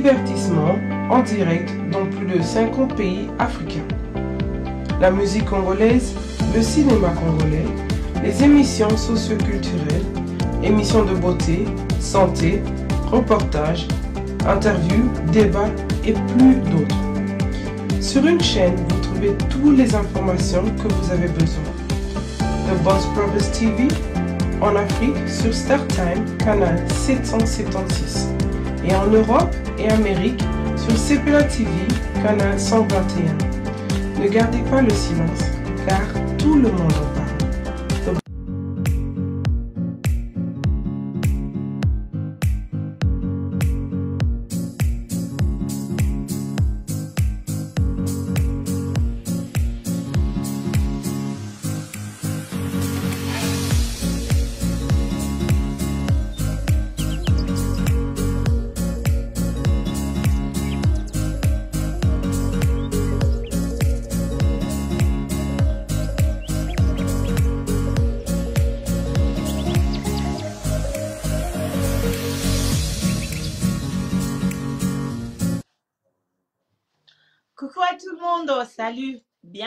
divertissement en direct dans plus de 50 pays africains. La musique congolaise, le cinéma congolais, les émissions socioculturelles, émissions de beauté, santé, reportages, interviews, débats et plus d'autres. Sur une chaîne, vous trouvez toutes les informations que vous avez besoin. The Boss Brothers TV en Afrique sur StarTime, canal 776. Et en Europe et Amérique sur CPA TV, canal 121. Ne gardez pas le silence, car tout le monde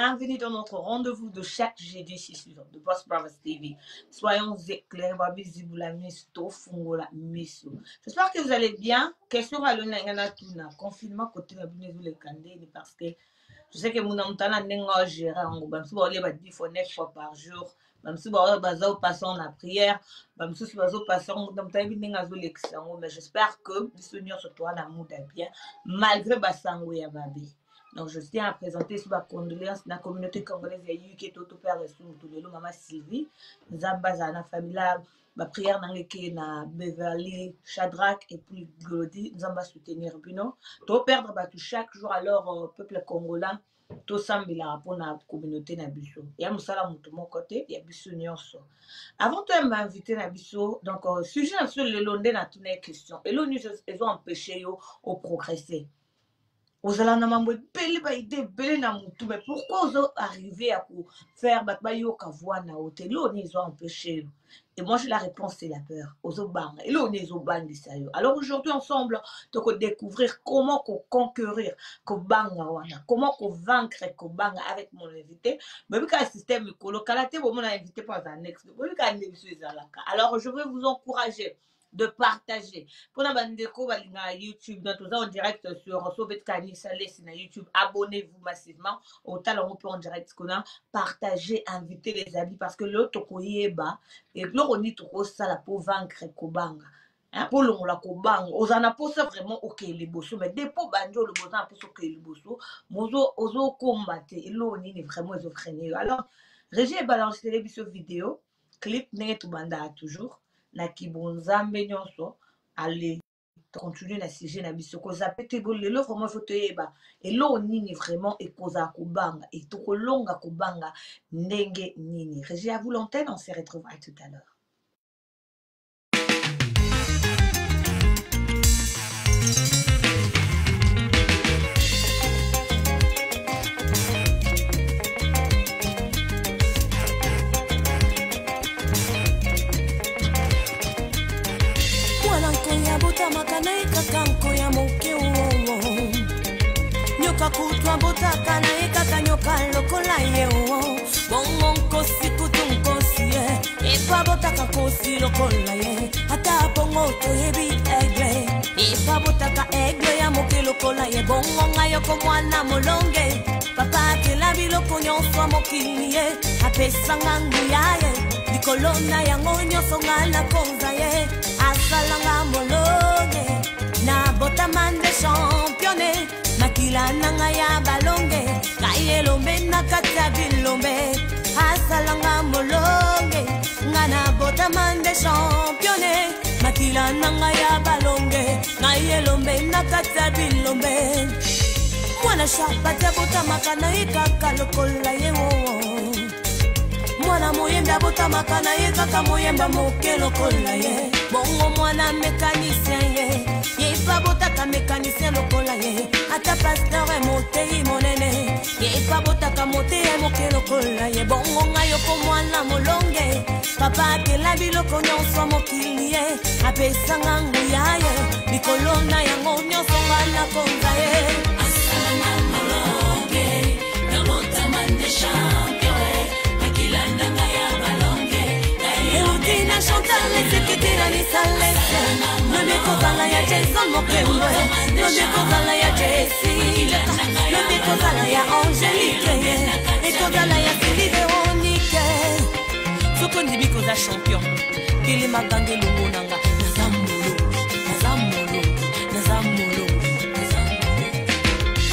bienvenue dans notre rendez-vous de chaque jeudi sur The Boss Brothers TV. Soyons éclairés. J'espère que vous allez bien. Question à l'honneur, tuna confinement côté la bune les candés parce que je sais que mon amtana nenga gérer en bam si ba 10 fois 9 fois par jour. Bam si ba baza au passant la prière, bam si baza au passant dans ta vie zo l'exango mais j'espère que le Seigneur toi la mouda bien malgré basango ya babi. donc je tiens à présenter sous ma condoléance na communauté congolaise ya yuki toto mpe ya resumbutu lelo mama sylvie nzambe azala na famila baprière nanga ekeye na beverly shadrack et puis glodi nzambe asoutenir bino. Toperdre bato chaque jour alors euh, peuple congolais tosambelaka mpona communauté na biso. Ya mosala motu moko te ya biso nyonso. Avant toyamba invité na biso donc euh, sujet na biso lelo nde na tuna ye question elo nyonso ezo empêche yo oprogresse ozala na mambo ebele baide ebele na motu. Mais pourquoi ozo arriver à faire bato bayoka voix na yo te eloo ni ezo empêche et moi j'ai la réponse c'est la peur. Ozobanga eloo ni ezobangisa yo alors aujourd'hui ensemble tokodécouvrir comment koconquérir kobanga wana. Comment kovaincre kobanga avec mon invité. Boyebi kaka système ekolo kala te bomona invité mpo aza next boyebi kaka nde biso ezalaka alors je vais vous encourager de partager. Mpona bandeko balingaka youtube donc toza en direct sur sobet kanisa lesi na youtube. Abonnez-vous massivement. Otala yango mpe en direct kuna partager inviter les amis parce que lelo tokoyeba eloko nini tokosala mpo vaincre kobanga. Mpo longola kobanga. Oza na mposa vraiment okeye liboso mais depo bandi oloba oza na mposa okeye liboso ozokomba te eloko nini vraiment ezofrene yo alors régie ebalancele biso video clip ndenge tobandaka toujours na kibonzambe nyonso ale continue na sujet na biso. Kozape te bo lelo vraiment fo toyeba eloko nini vraiment ekozala kobanga. E tokolonga kobanga ndenge nini. Régie à vous l'antenne on se retrouve à tout à l'heure nyoka kutwa botaka na ye kaka nyoka lokola ye oo bongo nkosi kutu nkosi ye epa botaka nkosi lokola ye. Ata bongo toyebi egle epa botaka egle ya moke lokola ye. Bongo ngai yoko mwana molonge. Papa akela biloko nyonso mokili ye apesanga nguya ye likolo na yango nyonso ngai nakonza ye asalanga molonge nabotama nde champione makila nanga ya balonge ngai elombe na kati ya bilombe asalanga molonge. Nga nabotama nde champione makila nanga ya balonge ngai elombe na kati ya bilombe. Mwana shabati abotamaka na ye kaka lokola ye oo mwana moyembi abotamaka na ye kaka moyemba moke lokola ye. Bongo mwana mekanisien ye yepa botaka mekanisien lokola ye ata paster motei monene. Yepa botaka nayoka moteya moke lokola ye bongo ngai yoko mwana molonge papa akela biloko nyonso mokili ye apesanga nguya ye likolo na yango nyonso nga nakonza ye asalanga molonge nabotama nde champion akilandanga ya balonge euti na chantal esekiti na lisalese nobi kozala ya jason mokembe nobi kozala ya jesi nobi kozala ya angélike ekozala ya sili veronike soki ondimi koza champion. Telemaganga elongo nanga naza molo naza molo naza molo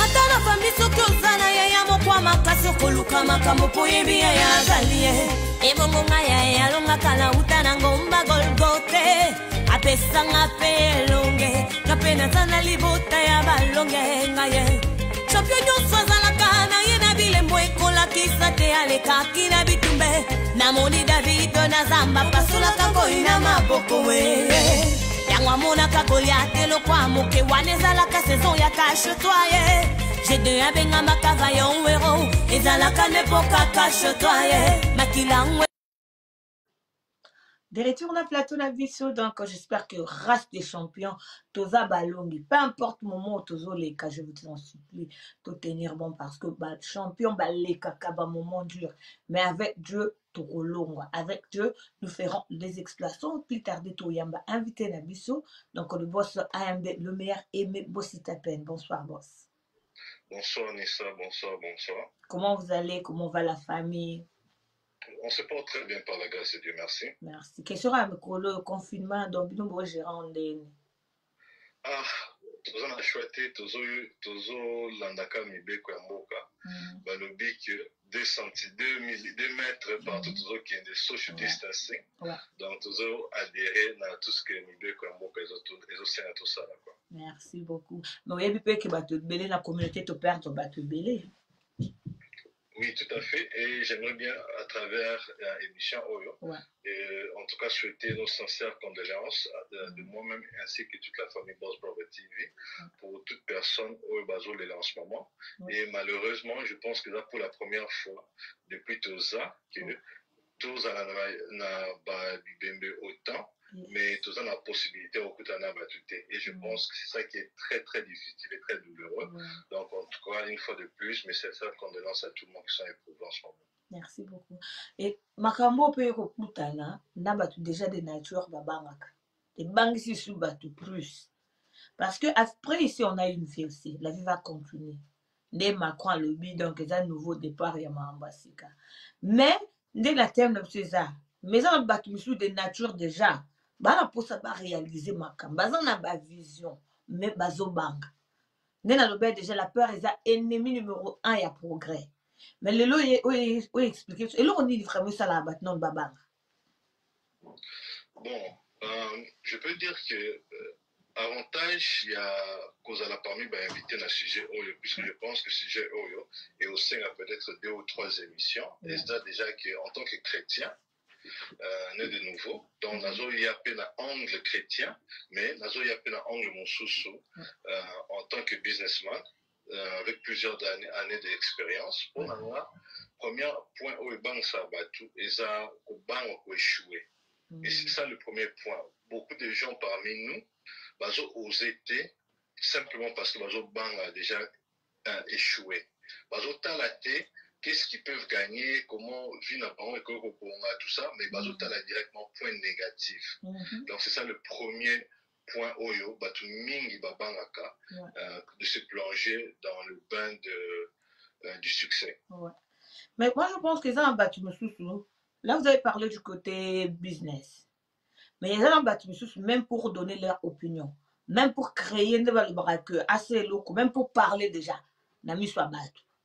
ata na fami soki ozala ye ya mokwa makasi okoluka makambo mpo oyebi ye ya azali ye ebongo ngai ya ye alongaka na uta na ngomba golgote apesanga mpe elonge nga mpe naza na libota ya balonge ngai ye champion nyonso azalaka na ye na bilembo ekolakisa te alekaki na bitumbe. Namoni davido na zamba pasolaka koi na maboko we. Yango amonaka goliate lokwa moke wana ezalaka saison ya kashetwaye jede abengamaka rayon wero ezalaka nde mpo kaka shetwaye makilango De retour na plateau na biso donc j'espère que race des champions toza balongi peu importe moment tozoleka je vous en supplie to tenir bon parce que ba champion balekaka ba moment dur. Mais avec Dieu tokolongwa avec Dieu nous ferons des exploits sans plus tarder toyamba invité na biso donc le boss AMB le meilleur aimé Bossi Tapen bonsoir boss Bonsoir Nissa, bonsoir, bonsoir. comment vous allez? Comment va la famille? On se porte très bien par la grâce de Dieu, merci. merci. Question ya mikolo confinement? Bino bogérant ndeni Ah, toza na choix te tozo- tozolandaka mibeko ya mboka. Mm. balobi ke 2 centi 2 mili- 2 mètres partout tozokende social distancing donc tozoadhere na tout ce que mibeko ya mboka ezosenga tosala kwa merci beaucoup. Mais oyebi mpe ke bato ebele na communauté toperdre bato ebele Oui, tout à fait. Et j'aimerais bien, à travers l'émission Oyo, Ouais. et, en tout cas souhaiter nos sincères condoléances de, de moi-même ainsi que toute la famille Boss Brother TV pour toute personne Oyo Bazol en ce moment. Ouais. Et malheureusement, je pense que là, pour la première fois depuis Toza, que Ouais. Toza n'a pas bibembe autant, mais Toza a la possibilité au Kutana Batute. Et je Ouais. pense que c'est ça qui est très, très difficile et très douloureux. Ouais. Donc, en tout cas, une fois de plus, mes sincères condoléances à tout le monde qui sont éprouvés en ce moment. merci beaucoup e makambo mpe ekokutana na bato déjà de nature babangaka ebangisi su bato plus parce que après ici on a une aussi la vie va continuer nde macron alobi donc eza nouveau départ ya makambo mais nde na terme na biso eza mais eza na bato misusu de nature déjà. Bana mposa baréalise makambo baza na bavision mais bazobanga nde nalobi déjà la peur eza ennemi numéro un ya progrès. Mais lelo oyo explike biso eloko nini vraiment esalaka bato nano babanga Bon, euh, je peux dire que euh, avantage, il y a Kozala parmi invité dans le sujet Oyo, puisque je pense que le sujet Oyo est au sein à peut-être deux ou trois émissions. Et c'est déjà qu'en tant que chrétien, euh, né de nouveau, donc nazo yape na angle chrétien, mais nazo yape na angle monsusu, euh, en tant que businessman, euh, avec plusieurs années, années d'expérience. Pour moi, premier point Oyo et ça, bang ou échouer. Et c'est ça le premier point. Beaucoup de gens parmi nous, bazo osé té, simplement parce que bazo bang a déjà euh, échoué. Bazo talaté, qu'est-ce qu'ils peuvent gagner, comment vivre na et comment tout ça, mais bazo Mhm. tala directement point négatif. Mhm. Donc c'est ça le premier point oyo, batu mingi babangaka, Ouais. euh, de se plonger dans le bain de, euh, du succès. Ouais. Mais moi, je pense que ça, bâtiment sous là, vous avez parlé du côté business. Mais il y a un bâtiment sous même pour donner leur opinion, même pour créer une que assez loco, même pour parler déjà.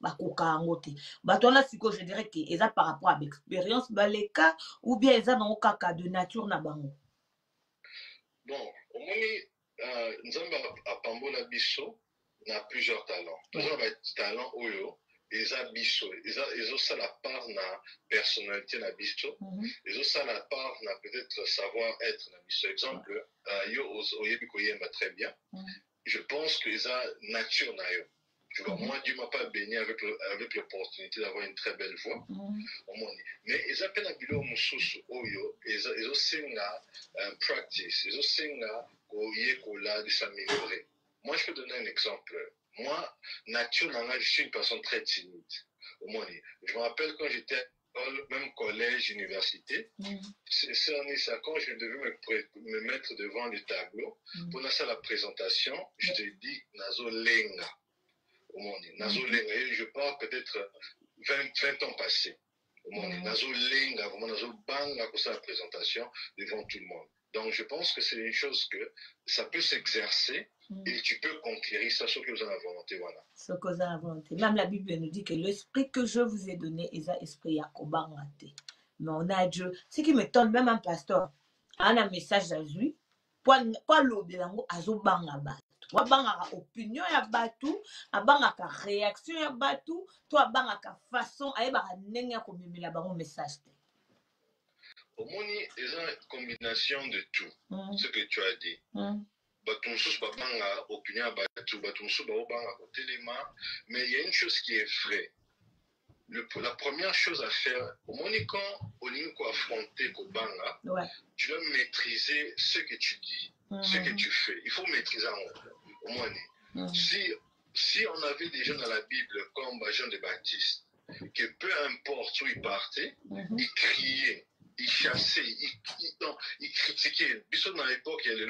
Bakoka yango te bato sikoyo je dirais ke eza par rapport à l'expérience baleka ou bien eza nango kaka de nature na bango. Bon, omoni euh, nzambe apambola biso na plusieurs talents. Toza na batalent oyo eza biso. Eza ezosala part na personnalité na biso. Mhm. ezosala part na peut-être savoir être na biso. Exemple euh, yo oyebi koyemba très bien. Mhm. je pense que eza nature na yo. Tu vois, Mhm. moi, Dieu m'a pas béni avec, le- avec l'opportunité d'avoir une très belle voix. Omoni mais eza mpe na biloko mosusu oyo eza- ezosenga uh, practice. Ezosenga koyekola de s'améliorer moi je peux donner un exemple moi nature nanga je suis une personne très timide. Omoni je me rappelle quand j'étais même collège université. Mhm. c'est c'est ça quand je devais me, mettre devant le tableau Mhm. pour la présentation je te dis nazolenga omoni nazolenga et je parle peut-être 20, 20 ans passés. Omoni Mhm. nazolenga vraiment nazobanga kosala présentation devant tout le monde donc je pense que c'est une chose que ça peut s'exercer Mhm. et tu peux conquérir ça sauf que vous en avez volonté voilà ce que vous avez volonté. Même la Bible nous dit que l'esprit que je vous ai donné est un esprit à Kobangate. Mais on a Dieu. Ce qui m'étonne, même un pasteur, a un message à lui, pour l'ango, à zo banga batu. wabangaka opinion ya bato abangaka réaction ya bato to abangaka façon ayebaka ndenge ya komemela bango message te omoni eza combination de tout. Mm, ce que tu as dit. Mm, bato mosusu babanga opinion ya bato bato mosusu baobanga kotelema. Mais il y a une chose qui est vraie. Le- la première chose à faire omoni quand olingi koaffronter kobanga ouais. tu dois maîtriser ce que tu dis ce que Mm, tu fais. Il faut maîtriser en omoni. Mm, si, si on avait des gens dans la Bible comme Jean de Baptiste, que peu importe où ils partaient, mhm, ils criaient, ils chassaient, ils, ils, non, ils critiquaient. Biso dans l'époque, il y a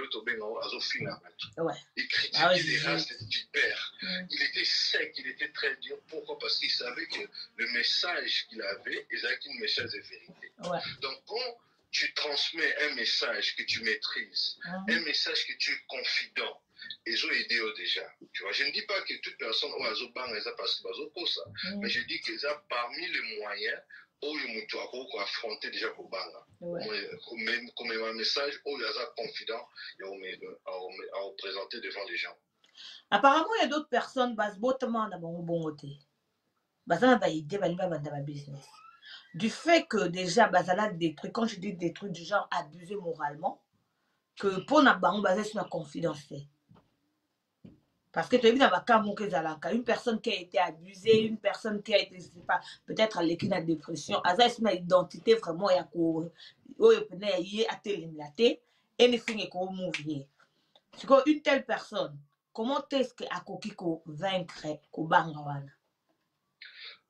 Ah ouais, les races du père. mm. Il était sec, il était très dur. Pourquoi? Parce qu'il savait que le message qu'il avait, il avait un message de vérité. Ouais. Donc quand tu transmets un message que tu maîtrises, Mhm. un message que tu es confident ils ont aidé déjà tu vois je ne dis pas que toute personne oyo azobanga eza parce que bazokosa Mm, mais je dis que eza parmi les moyens oyo moto akoki koaffronter déjà kobanga. Komema message oyo aza confident ya akoprésenter devant les gens. Apparemment il y a d'autres personnes bazobotama na bango bongo te. Baza na baide balingi babanda babusiness du fait que déjà bazala détruit quand je dis détruit du genre abusé moralement que mpo na bango baza esi na confidence te parce que bakas moko ezalaka une personne qui a été abusée une personne qui a été je sais pas peut-être aleki na dépression. Aza esi na identité vraiment ko oyo pene ya ye atelemela te anything ekomove ye sikoyo une telle personne comment est-ce que akoki kovaincre kobanga wana?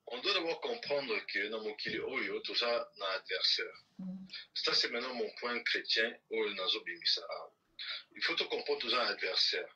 On doit d'abord comprendre que na mokili oyo toza na adversaire. Mm, ça c'est maintenant mon point chrétien oyo nazobimisa awa il faut to comprendre toza na adversaire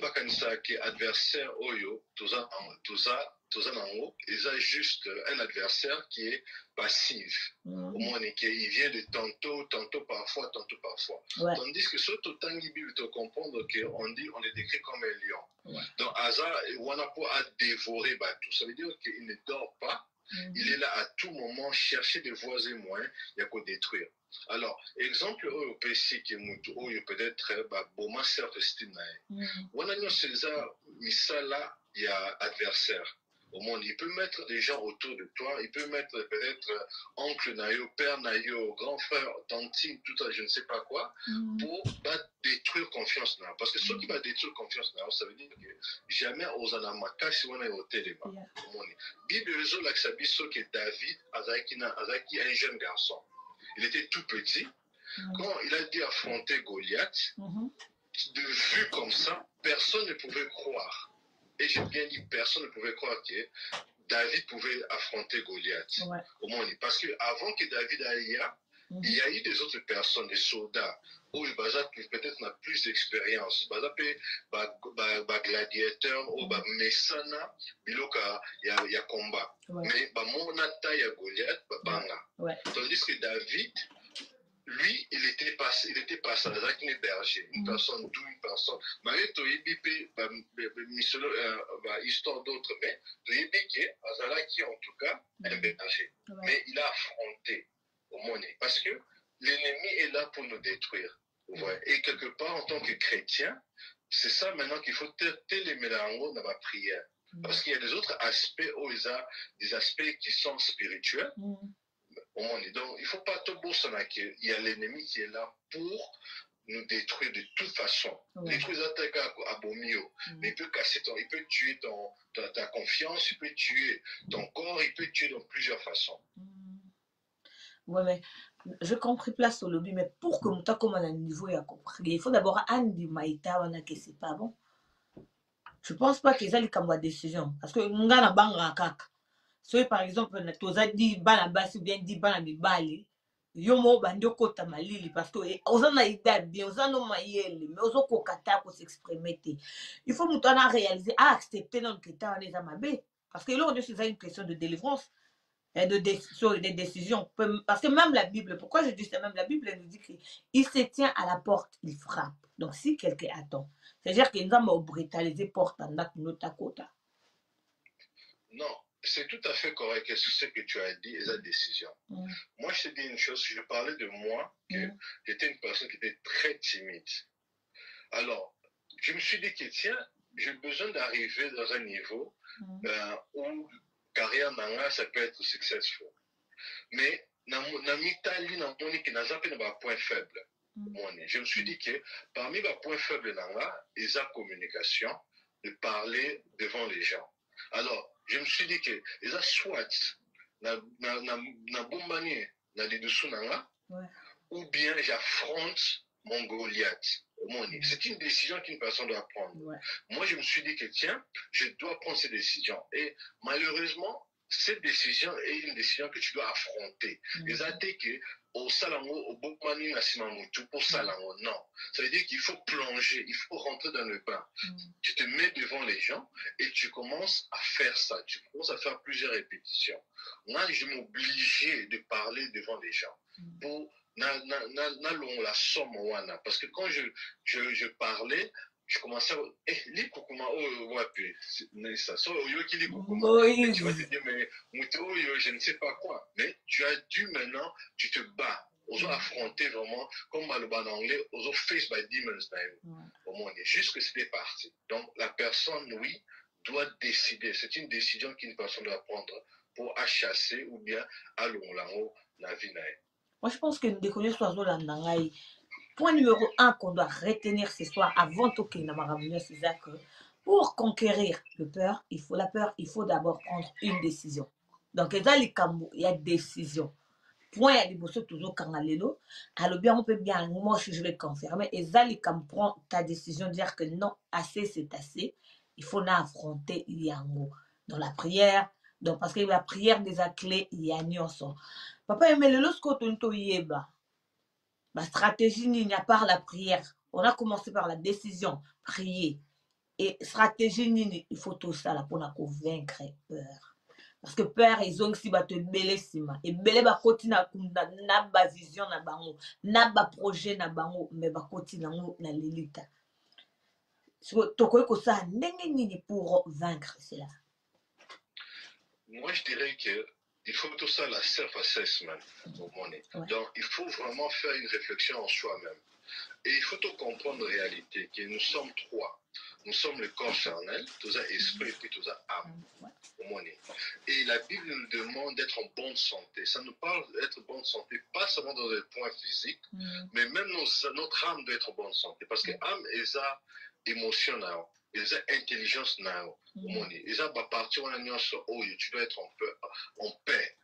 bakanisaka ke adversaire oyo toza toza toza nango eza juste un adversaire qui est passif. Mm, omoni ke il vient de tantôt tantôt parfois tantôt parfois. Ouais, tandis que soki totangi bible tocomprendre que on dit on est décrit comme un lion. Ouais. donc aza wana mpo adévorer bato ça veut dire qu'il ne dort pas mm, il est là à tout moment chercher des voies et moyens ya kodétruire alors exemple oyo opesiki motu oyo peut-être baboma self estime na ye mm, wana nyonso eza misala ya adversaire au monde il peut mettre des gens autour de toi il peut mettre peut-être oncle na yo père na yo grand frère tantine tout ça je ne sais pas quoi mm, pour ba détruire confiance parce que soki ba détruire confiance ça veut dire que jamais ozala makasi wana ya otelema Yeah. omoni bible ezolakisa biso ke david azalaki na azalaki un jeune garçon il était tout petit. Mm, quand il a dû affronter goliath mhm, de vue comme ça, personne ne pouvait croire. Et j'ai bien dit, personne ne pouvait croire que David pouvait affronter Goliath. ouais, Au moins, parce que avant que David aille mhm, il y a eu des autres personnes, des soldats, où Baza peut-être n'a plus d'expérience. Baza peut, ba gladiateur, ou ba mesana, biloka, il y a, combat. ouais, Mais ba monata, il y a Goliath, ba banga. ouais, Tandis que David, lui, il était pas, il était pas ça, il était berger, une Mhm. personne douce, une personne. Malgré tout, il y a une histoire d'autres, mais qui en tout cas un Mhm. berger. Mais il a affronté au monde parce que l'ennemi est là pour nous détruire. Ouais. Et quelque part, en tant que chrétien, c'est ça maintenant qu'il faut télémélango dans ma prière. mm, Parce qu'il y a des autres aspects, des aspects qui sont spirituels. Monde. Donc, il ne faut pas là qu'il y a l'ennemi qui est là pour nous détruire de toute façon. Ouais. Détruire attaques à, Bomio. Mm. Mais il peut casser ton, il peut tuer ton, ta, ta confiance, il peut tuer ton corps, il peut tuer dans plusieurs façons. Mm. Ouais, mais je compris place au lobby, mais pour que mon comme à un niveau et à compris, il faut d'abord Andy Maïta, on a que c'est pas bon. Je pense pas qu'ils aient comme décision. Parce que mon gars n'a pas un kaka. So, par exemple, na toza dit bana basi ou bien dit bana mibali, yo mo bandi okota malili parce que eh, oza na idée bien, oza no mayele, mais ozo kokata ko s'exprimer te. Il faut mutu ana réaliser, ah, accepter non que ta eza mabe. Parce que on est sur une question de délivrance et de dé- sur des décisions. Peu- Parce que même la Bible, pourquoi je dis ça, même la Bible nous dit qu'il se tient à la porte, il frappe. Donc si quelqu'un attend, c'est-à-dire qu'il nous a brutalisé porte en acte nota kota. Non, c'est tout à fait correct ce que tu as dit et la décision. Mm. Moi, je te dis une chose, je parlais de moi, que Mm. j'étais une personne qui était très timide. Alors, je me suis dit que tiens, j'ai besoin d'arriver dans un niveau Mm. euh, où carrière nanga, ça peut être successful. Mais na mo- na mitali na moni que naza pe na ba point faible. Mm. Je me suis dit que parmi les points faibles nanga, ils ont communication, de parler devant les gens. Alors, je me suis dit que ont soit na na na na na lidusu Ouais. ou bien j'affronte mon Goliath. C'est une décision qu'une personne doit prendre. Ouais. Moi, je me suis dit que, tiens, je dois prendre cette décision. Et malheureusement, cette décision est une décision que tu dois affronter. Mm. Les athées que, au salango, au bokmani nasimamutu, pour salango, non. Ça veut dire qu'il faut plonger, il faut rentrer dans le bain. Mm. Tu te mets devant les gens et tu commences à faire ça. Tu commences à faire plusieurs répétitions. Moi, je m'obligeais de parler devant les gens Mm. pour na, na, na, la somme wana. Parce que quand je, je, je parlais, commençais à eh, li kukuma oyo wapi ça so oyoki Et tu vas te dire mais oyo je ne sais pas quoi. Mais tu as dû maintenant tu te bats. Ozo Mm. affronter vraiment comme maloba en anglais ozo face by demons na yo moins juste c'était parti. Donc la personne oui doit décider. C'est une décision qu'une personne doit prendre pour à chasser ou bien à longo la vie na ye. Moi, je pense que nous déconnons soit Zolanda Ngai. Point numéro un qu'on doit retenir ce soir avant tout qu'il c'est que pour conquérir le peur, il faut la peur, il faut d'abord prendre une décision. Donc, il y a a décision. Point, il y a des bosses toujours quand. Alors bien, on peut bien, moi je je vais confirmer. Et cambo, prends ta décision, dire que non, assez, c'est assez. Il faut affronter Yango. Dans la prière, donc parce que la prière des clés, il y a nuance. Papa te yeba, ma stratégie n'y a part la prière. On a commencé par la décision, prier. Et stratégie nini, il faut tout ça là pour na convaincre peur. Parce que peur, ils ont aussi te belé sima. Et belé ba koti na kunda, na ba vision na bango, na ba projet na bango, mais ba koti na. So, tokoy ko ça, nini pour vaincre cela. Moi, je dirais que il faut tout ça, la self-assessment. au monde. Ouais. Donc, il faut vraiment faire une réflexion en soi-même. Et il faut tout comprendre en réalité que nous sommes trois. Nous sommes le corps charnel, tout ça esprit et puis tout ça âme. Au monde. Et la Bible nous demande d'être en bonne santé. Ça nous parle d'être en bonne santé, pas seulement dans les points physiques, Mm. mais même nos- notre âme doit être en bonne santé. Parce que âme, elle a émotion, elle a intelligence, elle Mm. omoni eza baparti wana nyonso oyo tu dois être en paix, en paix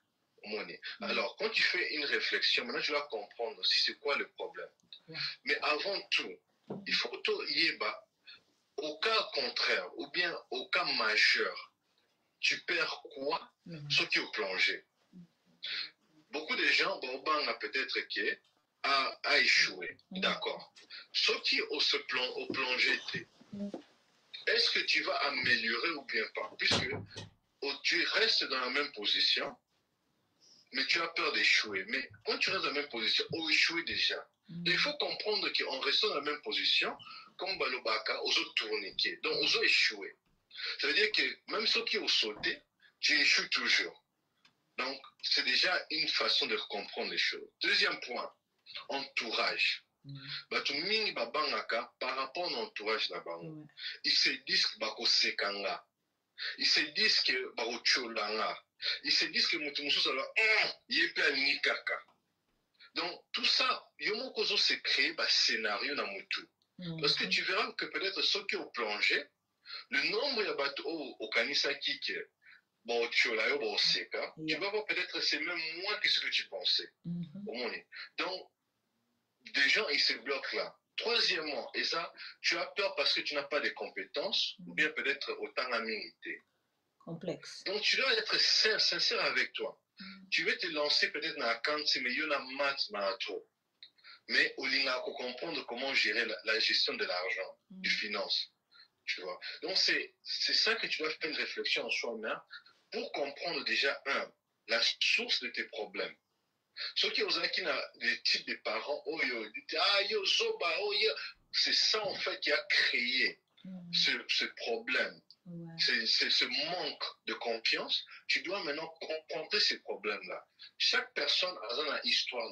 omoni alors quand tu fais une réflexion maintenant tu dois comprendre aussi c'est quoi le problème Ouais. mais avant tout il faut tout yeba au cas contraire ou bien au cas majeur tu perds quoi? Mm. ce qui est au plongé beaucoup de gens bobanga peut-être que a, a échoué Mm. d'accord ce qui au, se plon- au plongé Mm. Est-ce que tu vas améliorer ou bien pas? Puisque oh, tu restes dans la même position, mais tu as peur d'échouer. Mais quand tu restes dans la même position, oh, échouer déjà. Mm. Il faut comprendre qu'en restant dans la même position, comme Balobaka, aux autres tourniquets, donc aux autres échouer. Ça veut dire que même ceux qui ont sauté, tu échoues toujours. Donc, c'est déjà une façon de comprendre les choses. Deuxième point, entourage. Mm. bato mingi babangaka par rapport na entourage na bango Ouais. ils se disent que bakoseka nga ils se disent que bakotiola nga ils se disent que moto mosusu aloba "Mm, ye mpe alingi kaka Donc, tout ça, yo moko ozo se créer ba scénario na mutu. Mhm. Parce que tu verras que peut-être ceux qui ont plongé, le nombre ya bato oyo okanisaki ke baotiola yo baoseka, tu Yeah. vas voir peut-être c'est même moins que ce que tu pensais. Omoni donc des gens ils se bloquent là. Troisièmement et ça tu as peur parce que tu n'as pas de compétences ou bien peut-être autant d'amitié. Complexe. donc tu dois être sincère, sincère avec toi. Mm. tu veux te lancer peut-être dans la quantité mais il y en a maths trop. Mais au lieu de comprendre comment gérer la, la gestion de l'argent du finance tu vois. Donc c'est c'est ça que tu dois faire une réflexion en soi-même pour comprendre déjà un la source de tes problèmes soki ozalaki na des types de parents oyo ah yo zoba oyo c'est ça en fait qui a créé Mhm. ce, ce problème. Ouais. c'est ce manque de confiance. Tu dois maintenant confronter ces problèmes là chaque personne a une histoire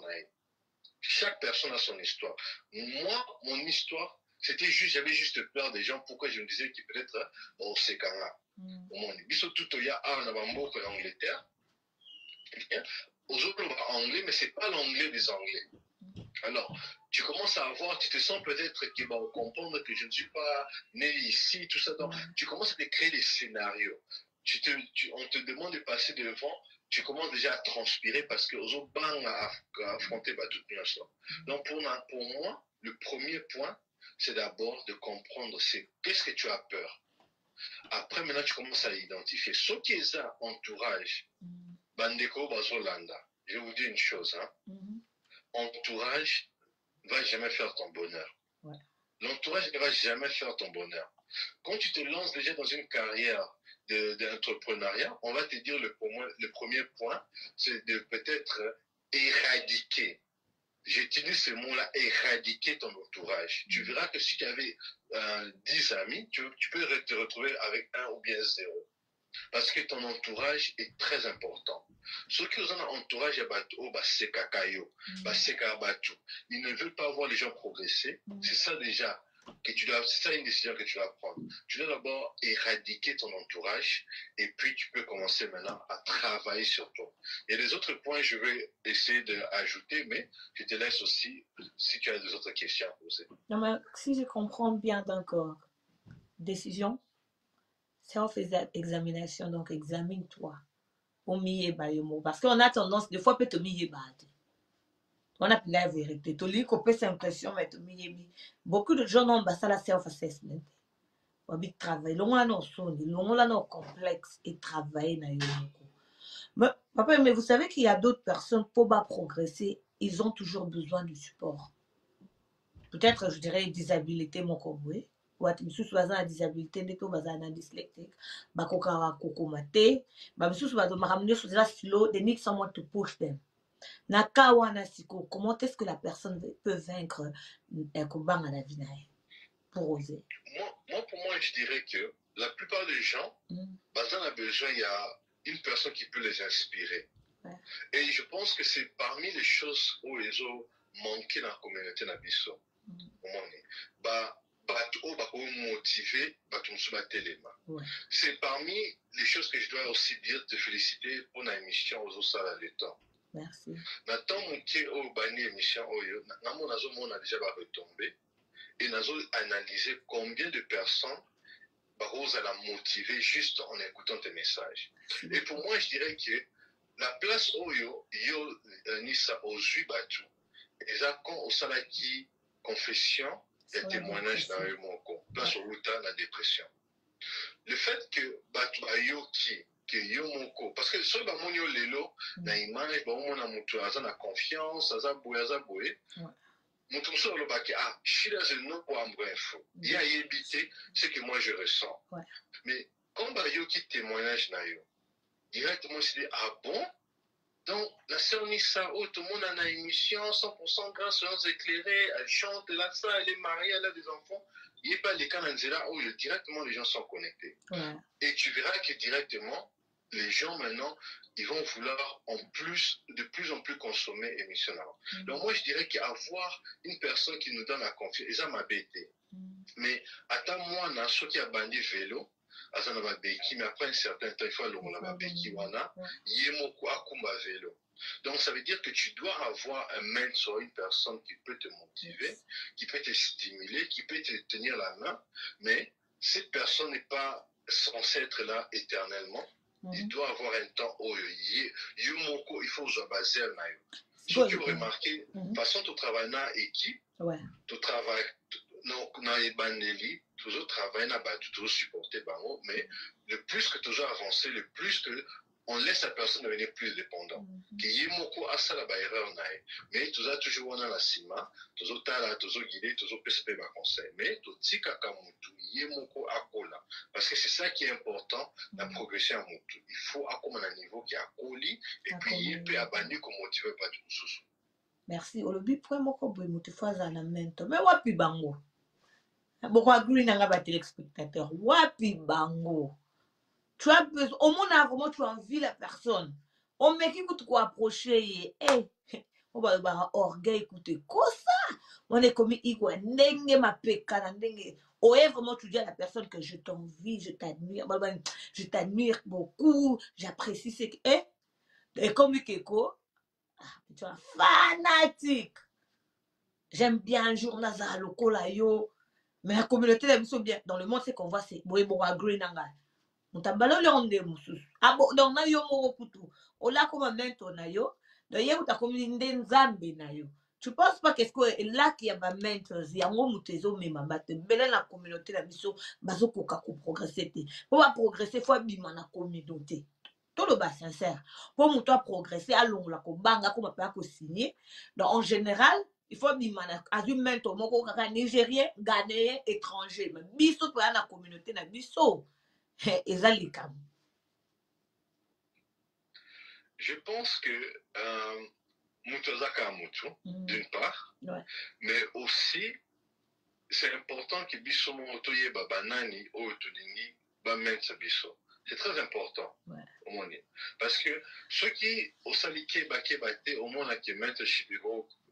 chaque personne a son histoire. Moi mon histoire c'était juste j'avais juste peur des gens. Pourquoi je me disais que peut-être osekanga Mhm. omoni biso tout oya awa na bamboka ya angleterre ozoloba anglais mais c'est pas l'anglais des anglais. Alors tu commences à avoir tu te sens peut-être que va comprendre que je ne suis pas né ici tout ça. Donc tu commences à te créer des scénarios. Tu te, tu, on te demande de passer devant tu commences déjà à transpirer parce que ozobanga à, à affronter bah, toute nation donc pour, moi le premier point c'est d'abord de comprendre c'est qu'est-ce que tu as peur. Après maintenant tu commences à identifier ce qui est ça entourage Mhm. Bandeko bazolanda je vais vous dire une chose hein. Mhm. entourage va jamais faire ton bonheur Ouais. l'entourage ne va jamais faire ton bonheur quand tu te lances déjà dans une carrière de- d'entrepreneuriat on va te dire le, premier- le premier point c'est de peut-être éradiquer j'utilise ce mot-là, éradiquer ton entourage. Tu verras que si tu avais euh, 10 amis, tu, tu peux te retrouver avec un ou bien zéro. Parce que ton entourage est très important. Ceux qui ont un entourage c'est kakayo, bah, c'est kabatu. Ils ne veulent pas voir les gens progresser. Mm. C'est ça déjà que tu dois, c'est ça une décision que tu dois prendre. Tu dois d'abord éradiquer ton entourage et puis tu peux commencer maintenant à travailler sur toi. Il y a des autres points que je vais essayer d'ajouter, mais je te laisse aussi si tu as des autres questions à poser. Non, mais si je comprends bien d'accord, décision, self-examination, donc examine-toi. Parce qu'on a tendance, des fois, milieu, bah, on a la vérité. Tu lis qu'on peut s'impression, mais tu beaucoup de gens n'ont pas ça la self-assessment. On va travailler. L'on a nos sons, l'on a nos complexes et travailler mais, papa, mais vous savez qu'il y a d'autres personnes pour pas progresser, ils ont toujours besoin du support. Peut-être, je dirais, disabilité, mon kobwe. Wati misusu baza na disabilité nde to baza na dyslectique bakokaka kokoma te bamisusu bato makambo nyonso eza slow they need someone to push them na ka wana sikoyo comment est ce que la personne peut vaincre eh, kobanga na vie na ye? Pour oser Moi, moi, pour moi, je dirais que la plupart des gens, Mm. Bazin a besoin, il y a une personne qui peut les inspirer. Ouais. Et je pense que c'est parmi les choses où ils ont manqué dans la communauté Nabiso. Mm. Bah, bato oyo bakomotive bato mosusu batelema. C'est parmi les choses que je dois aussi dire te féliciter mpona émission ozosala le temps. Merci. Na temps moke oyo bani émission oyo na- namo nazomona déjà baretombe et nazoanalyse combien de personnes bakozala motivé juste en écoutant tes messages. Et pour moi je dirais que la place oyo yo nisa ozwi bato eza quand osalaki confession ya Sur la témoignage na dépression. yo moko place outa na dépression le fait que bato bayoki ke yo moko parce que soki bamoni yo lelo Mm. na image baomona moto aza na confiance aza boye aza boye Ouais. moto mosusu alobaki ah shida zenoko ambra info Mm. ye ayebi te ce que moi je ressens mais quand bayoki témoignage na yo directement ah bon? Donc la sœur Nissa oh tout le monde a une émission 100% grâce aux éclairés elle chante elle a ça elle est mariée elle a des enfants il n'est pas les cas dans Nzela, où directement les gens sont connectés ouais. et tu verras que directement, les gens maintenant, ils vont vouloir en plus, de plus en plus consommer émission. Mm. Donc moi, je dirais qu'avoir une personne qui nous donne la confiance, ça m'a bêté. Mm. Mais attends moi, na ceux qui a bandé vélo, aza na babeki, mais après un certain temps, il faut aller na babeki wana, ye moko akumba vélo. Donc, ça veut dire que tu dois avoir un mentor, une personne qui peut te motiver, qui peut te stimuler, qui peut te tenir la main, mais cette personne n'est pas censée être là éternellement. Il Mhm. doit avoir un temps où il il faut se baser à naïo. Si Ouais, tu ouais. remarques, de Mhm. toute façon, tu travailles dans équipe, Ouais. na ebandeli tozotravaille na bato tozosupporte bango mais le plus que tozoavance le plus que on laisse la personne devenir plus dépendant. Mhm. Ke ye moko asala baerreur na ye. Mais toza toujours wana na nsima tozotala tozoguide tozopesa mpe baconseil mais totikaka motu ye moko akola. Parce que c'est ça qui est important na mhm. progression ya motu il faut akoma na niveau ke akoli et puis ye mpe abandi komotive bato mosusu. Merci. Olobi point moko boye motu fo azala na mento me wapi bango? Bokoagree nanga batelespectateur wapi bango? Tu as besoin omona vraiment tu envie la personne. Omeki kutu koapproche ye e obalobaka orgueil kutu ekosa wana ekomi ikwa ndenge mapeka na ndenge oye vraiment tu dis à la personne que je t'envie je t'admire. Je t'admire beaucoup j'apprécie ce que eh ekomi keko ah, tu es un fanatique. J'aime bien un jour lokola yo mais la communauté na biso bien dans le monde c'est qu'on voit c'est boye bokoagree na ngai moto abala oliongo nde mosusu donc na yo moko kutu olakoma mento na yo. Donc ye kutu akomi nde nzambe na yo. Tu penses pas qu'est-ce que elaki ya bamentors yango moto ezomema bato ebele na communauté na biso bazokoka koprogresse te mpo baprogresse fo abima na communauté. Toloba sincère. Mpo moto aprogresse alongola kobanga akoma mpe akosigne donc en général il faut abima na azwi mento moko kaka nigérien ghanéen étranger mais biso toya na communauté na biso eza likambo Je pense que euh, Mutazaka Mm. d'une part, Ouais. mais aussi c'est important que biso moko toyeba banani oyo tolingi bamensa biso c'est très important Ouais. parce que keba keba te omonaki mentorship ekochange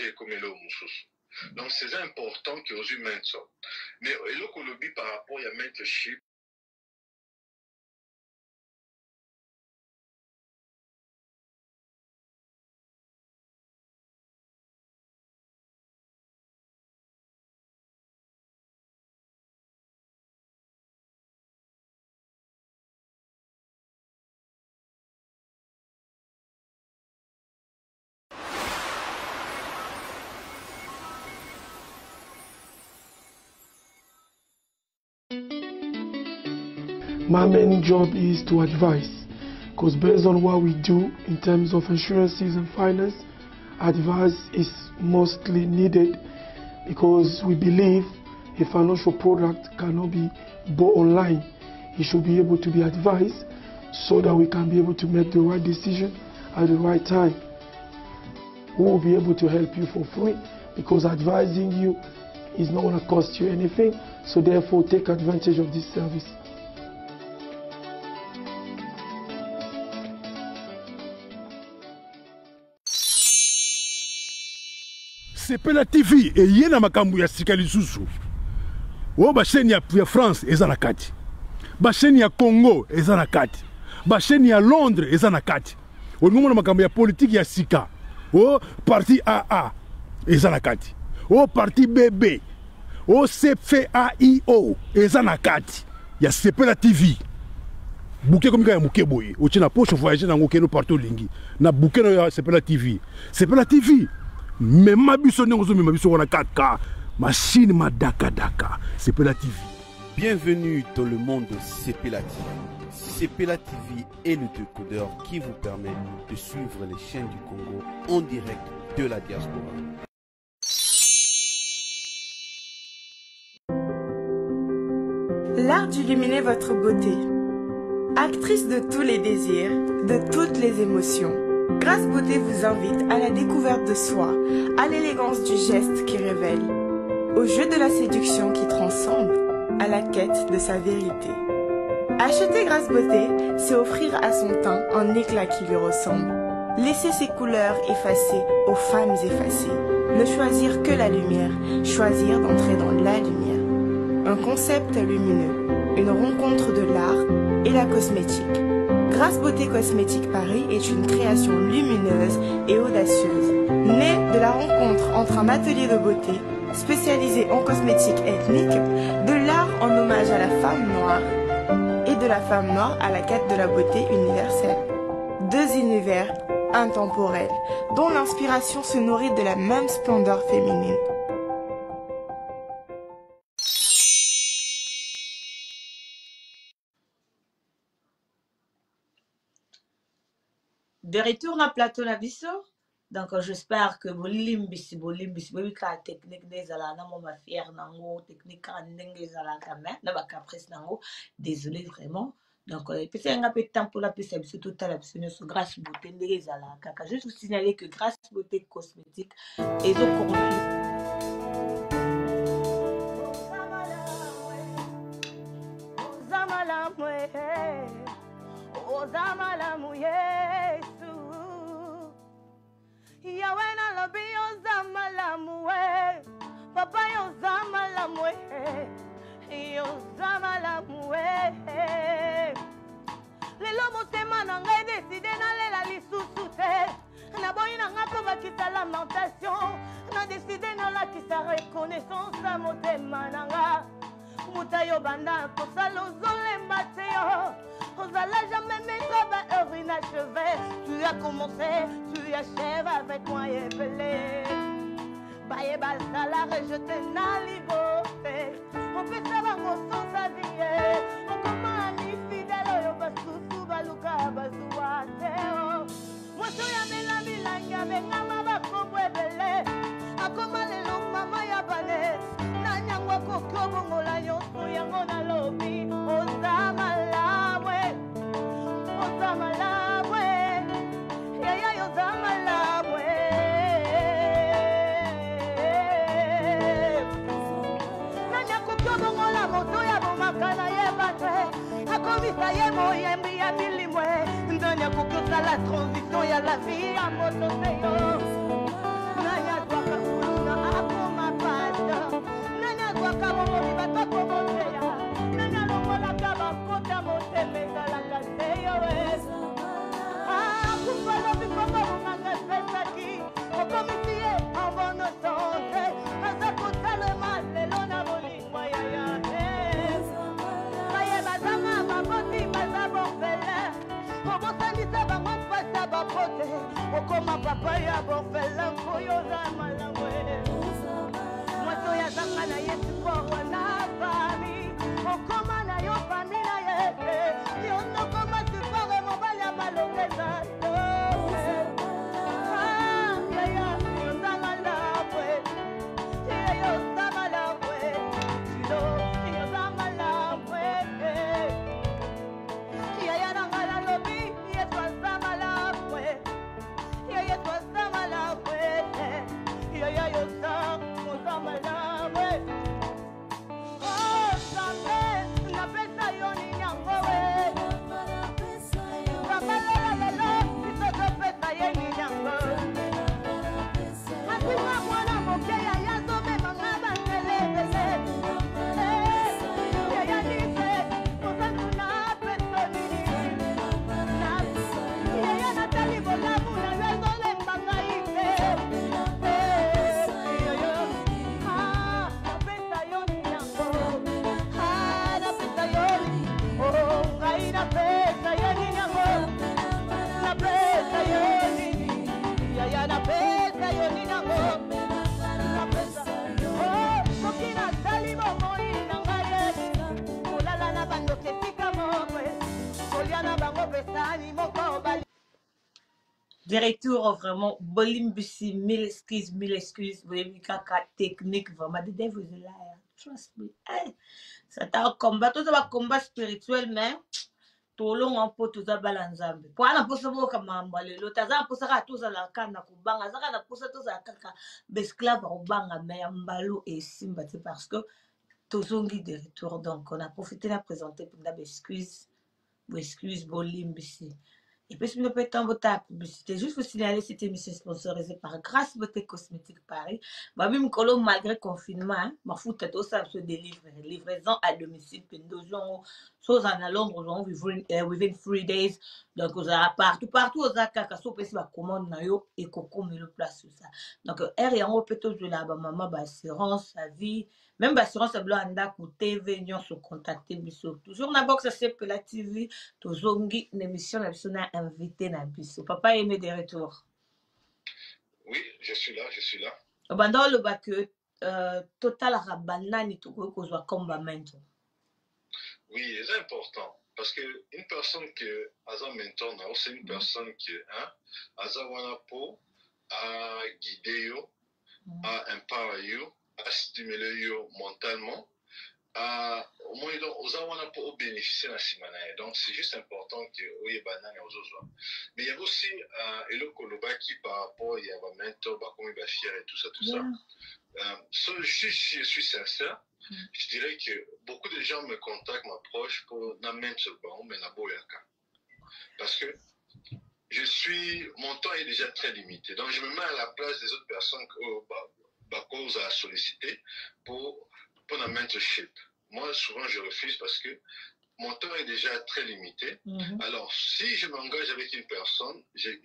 ekomi eloko mosusu donc c'est important ke ozwi mentor mais eloko olobi par rapport ya mentorship My main job is to advise because based on what we do in terms of insurances and finance, advice is mostly needed because we believe a financial product cannot be bought online. It should be able to be advised so that we can be able to make the right decision at the right time. We will be able to help you for free because advising you is not going to cost you anything. So therefore, take advantage of this service. Sepela tv eye na makambo ya sika lisusu oyo basheni ya, ya france eza na kati basheni ya congo eza na kati basheni ya londres eza na kati olingi omona makambo ya politike ya sika o parti aa eza na kati o parti bb o cfaio eza na kati ya sepela tv buke komi kaka ya moke boye otie na poche voyage nango okende partout olingi na buke na ya sepela tv sepela tv mema biso ndenge ozomema biso wana kaka mashine madakadaka sepela tv Bienvenue dans le monde de Sepela TV. Sepela TV est le décodeur qui vous permet de suivre les chaînes du Congo en direct de la diaspora. L'art d'illuminer votre beauté. Actrice de tous les désirs, de toutes les émotions, Grâce Beauté vous invite à la découverte de soi, à l'élégance du geste qui révèle, au jeu de la séduction qui transcende, à la quête de sa vérité. Acheter Grâce Beauté, c'est offrir à son teint un éclat qui lui ressemble. Laisser ses couleurs effacées aux femmes effacées. Ne choisir que la lumière, choisir d'entrer dans la lumière. Un concept lumineux, une rencontre de l'art et la cosmétique. Grâce Beauté Cosmétique Paris est une création lumineuse et audacieuse, née de la rencontre entre un atelier de beauté spécialisé en cosmétique ethnique, de l'art en hommage à la femme noire et de la femme noire à la quête de la beauté universelle. Deux univers intemporels dont l'inspiration se nourrit de la même splendeur féminine. De retour na plateau na biso. Donc j'espère que bolimbisi bolimbisi boyebi kaka technique nde ezalaka na mwa bafiere nango technique kaka ndenge ezalaka me na nango désolé vraiment. Donc epesa yanga mpe temps mpona apesa biso totala biso nyonso grâce beauté ndenge ezalaka kaka juste signaler que grâce beauté cosmétique ozamalamu yesu muta yo banda kosala ozolemba te yo ozala jamais maître ba heure inachevée tu as commencé tu achèves avec akomisa ye moyembi ya milimwe ndani akoki osala transition ya la vie ya moto te de retour vraiment bolimbisi mille excuses mille excuses. Kaka technique vraiment the devil is a trust me. Hey, c'est un combat. Toza bacombat spirituel mais tolonga mpo toza bala nzambe po ana mposa boyoka makambo ya lelo te aza na mposa kaka tozala kaka na kobanga aza kaka na mposa tozala kaka baesclave ya kobanga me ya mbalo esimba parce que tozongi de retour donc on a profité na présenter mpenda baexcuse boexcuse bolimbisi Et je me peux t'envoyer la publicité. Juste vous signaler, cette émission sponsorisée par Grâce Beauté Cosmétique Paris. Même colo, malgré le confinement, ma fout tout ça se délivre. Livraison à domicile, pendant chose en Londres, genre, within, three days. Donc, vous avez partout, partout, vous avez kaka, so, pesi, ba commande na et koko, me le place sur ça. Donc, R et en haut, peut-être, je là, ba maman, ba assurance, sa vie, même ba assurance, blanc, anda, ku TV, nyon, se contacter, biso. Toujours na box, c'est la TV, tozongi, une émission, na biso, na invité, na biso. Papa aimé des retours. Oui, je suis là, je suis là. Banda, le ba que, euh, total, rabanani, tout, ko, zo, comme ba mento. Oui, c'est important. Parce que une personne qui a un mentor, non, c'est une personne qui hein, a un po à guider yo, à empower yo, à stimuler yo mentalement, au moins donc aux awana po bénéficier de la Donc c'est juste important que oye banane aux autres. Mais il y a aussi euh, le kolobaki par rapport il y a fier et tout ça tout ça. Euh, so, je, je suis sincère. Je dirais que beaucoup de gens me contactent, m'approchent pour n'amener ce banc, mais boyaka. Parce que je suis, mon temps est déjà très limité. Donc je me mets à la place des autres personnes que bah, cause à solliciter pour, pour un mentorship. Moi, souvent, je refuse parce que mon temps est déjà très limité. Mhm. Alors, si je m'engage avec une personne, j'ai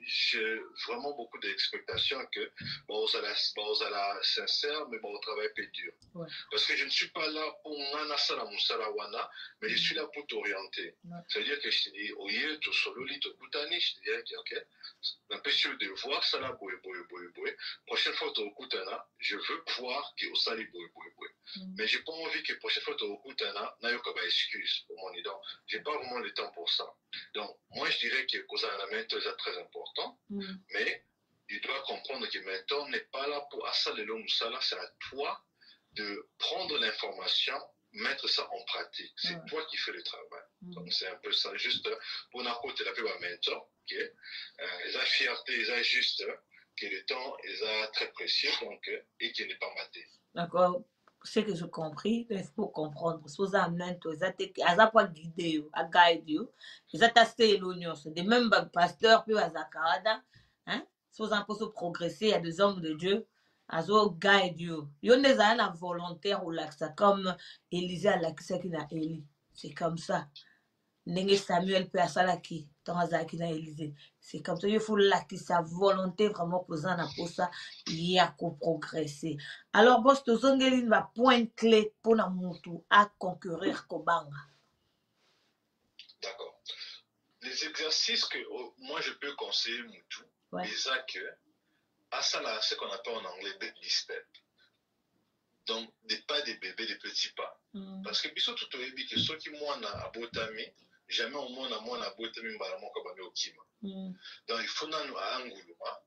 vraiment beaucoup d'expectations que, bon, vous allez, bon, vous allez sincère, mais bon, travail peut dur. Ouais. Parce que je ne suis pas là pour ngana sala musala wana, mais je suis là pour t'orienter. C'est-à-dire que je te dis, oye, tu sololi, tu kutani, je te dis, ok, un peu sûr de voir ça là, boye, boye, boye, boye. Prochaine fois, tu je veux voir que au sali, boye, boye, boye. Mm. Mais j'ai pas envie que prochaine fois, tu kutana, na kaba excuse pour mon donc, j'ai pas vraiment le temps pour ça. Donc, moi, je dirais que Cosa la mentor est très important, Mm. mais il doit comprendre que mentor n'est pas là pour l'homme là, c'est à toi de prendre l'information, mettre ça en pratique. C'est Ouais. toi qui fais le travail. Mm. Donc, c'est un peu ça, juste pour n'a côté la un mentor, ok? Euh, ont fierté, ont juste que le temps, ont très précieux, donc, et qu'il n'est pas maté. D'accord. Ce que j'ai compris, il faut comprendre. Si vous amenez tout, ça n'a pas guidé, à guide, ça t'a fait l'union. De même, le pasteur, puis à Zakarada, hein, si vous avez progresser, il y a des hommes de Dieu, azo guide you. Il y a des gens volontaires ou ça comme Élisée à la qui na Élie. C'est comme ça. Samuel peut à ça qui, dans Azaki na Élisée. C'est comme ça, il faut là qui sa volonté vraiment posant na pour ça, il y a qu'au progresser. Alors, boss, tozongeli va point clé pour na mutu à concourir kobanga. D'accord. Les exercices que oh, moi je peux conseiller Moutou, Ouais. déjà que, à ça là, ce qu'on appelle en anglais baby step. Donc, des pas des bébés, des petits pas. Mm. Parce que biso tout oyebi que ceux qui moi na abotami, jamais au moins na moi na abotami mbala moko bami okima. Mm. Donc, il faut nanu à anguluma.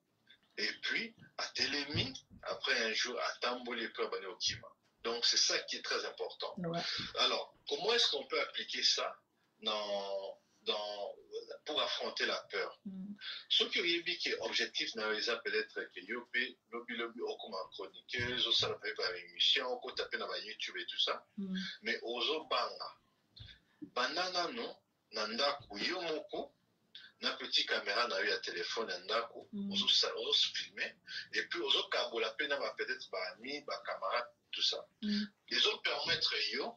Et puis, à Télémi, après un jour, à Tamboli, puis à Bani Okima. Donc, c'est ça qui est très important. Ouais. Alors, comment est-ce qu'on peut appliquer ça dans, dans, pour affronter la peur? Mm. Ce qui est dit que objectif n'a peut-être que yope, lobby lobby au comme chroniqueuse, au salon par émission, au taper dans YouTube et tout ça, Mm. mais ozo banga. Banana non, nandaku yo moko, na petit caméra na yo ya téléphone ya ndako, Mm. ozo sa- ozo se filmer, et puis ozo kabola pe na ba peut-être ba amis, ba camarades, tout ça. Mm. Les autres permettre yo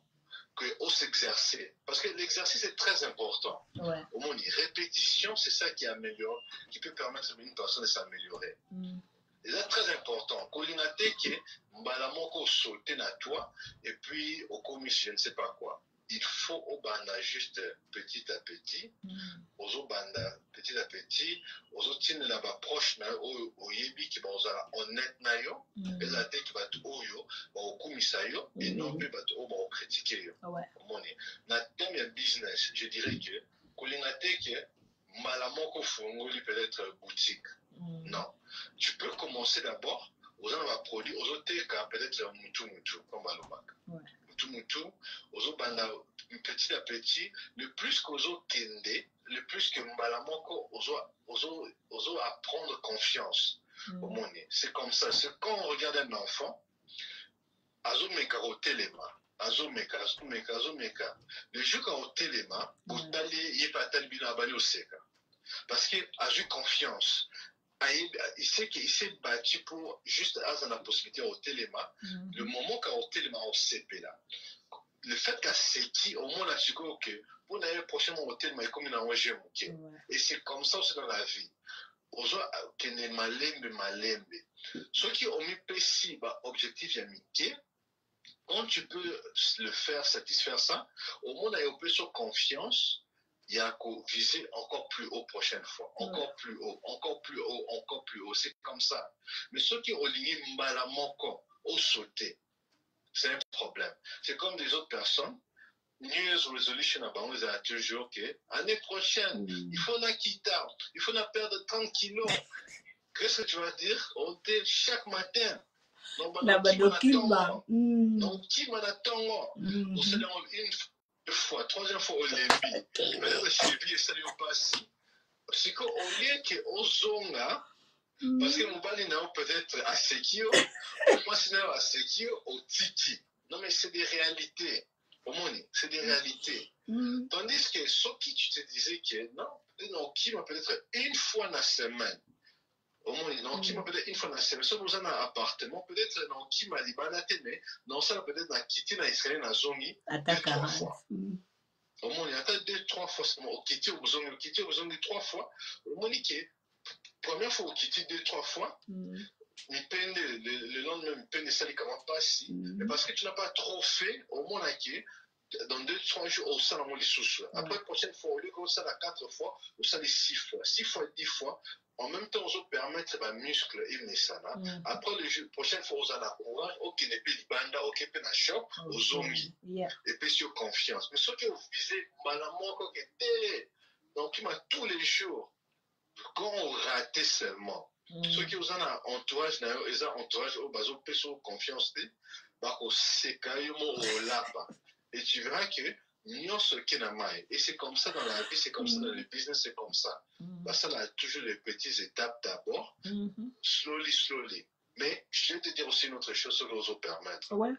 que on s'exercer, parce que l'exercice est très important Ouais. au moins, les répétitions, c'est ça qui améliore, qui peut permettre à une personne de s'améliorer. Mm. Et c'est très important. Kolinate qui mbala moko sauter na toi, et puis au commis, je ne sais pas quoi. Il faut au banda juste petit à petit, aux banda petit à petit, aux tine na ba proche na oyo oyebi ki bazala honnête na yo, Mm. eza te ki bato oyo baokumisa yo, et Mhm. non pe bato oyo baokritike yo. Ouais. omoni na thème ya business je dirais que kolinga te ke mbala moko fongoli peut-être boutique non tu peux commencer d'abord oza na baproduit ozoteka peut-être mutu mutu comme balobaka Ouais. Mutu ozobanda petit à petit le plus qu'ozokende le plus que mbala moko ozo- ozo ozo apprendre confiance. Mm. omoni c'est comme ça. C'est quand on regarde un enfant azomeka kotelema azomeka azomeka azomeka le jour quand otelema Mm. otali ye mpe atali bino abali oseka. Parce que azwi confiance il sait qu'il s'est battu pour juste aza na possibilité ya kotelema le moment ka kotelema akosepela le fait qu'aseki omona sikoyo ke mpona ye prochainement kotelema ekomi na ngo je moke et c'est comme ça aussi dans la vie. Ozwa kende malembe malembe. Soki omipesi baobjectif ya mike quand tu peux le faire satisfaire ça omona ye opesi yo confiance ya koviser encore plus haut prochaine fois. Encore plus haut encore plus haut encore plus haut. C'est comme ça. Mais soki olingi mbala moko osaute c'est un problème. C'est comme des autres personnes. New Year's resolution na bango ezala toujours que année prochaine il faut na kita il faut na perdre 30 kilos. Qu'est-ce que tu vas dire? On te chaque matin. Na badokimba nokima na ntongo osala yango une fois troisième fois olembi peut-être chevi esali yo mpasi siko olie ke ozonga parce que mobali na yo peut-être aseki yo mwasi na yo yo otiki non mais c'est des réalités. Omoni c'est des réalités. Tandis que soki tu te disais que non peut-être naokima peut-être une fois na semaine omoni naokima peut-être une fois na soki oza na appartement peut-être naokima libanda te mais naosala peut-être na kiti na escalier nazongi ata trois fois. 40 omoni ata deux trois fois okiti ozongi okiti ozongi trois fois. Omoni ke première fois okiti deux trois fois. Mipende le, le lendemain mipende esalikama mpasi mais parce que tu n'as pas trop fait omonaki dans deux trois jours osala yango lisusu après prochaine fois olie kosala quatre fois osali six fois. Six fois dix fois en même temps ozopermettre bamuscle emesana après le jour prochaine fois ozala courage okende mpe libanda oke mpe na shop ozongi Yeah. epesi yo confiance. Mais soki ovise mbala moko ke te dokima tous les jours quand orate seulement. Soki oza na entourage na yo eza entourage oyo bazopesa yo confiance te bakoseka yo mo olapa et tu verras que et c'est comme ça dans la vie c'est comme ça dans le business c'est comme ça. Basala toujours les petites étapes d'abord. Slowly slowly. Mais je vais te dire aussi une autre chose soki ozopermettre Ouais.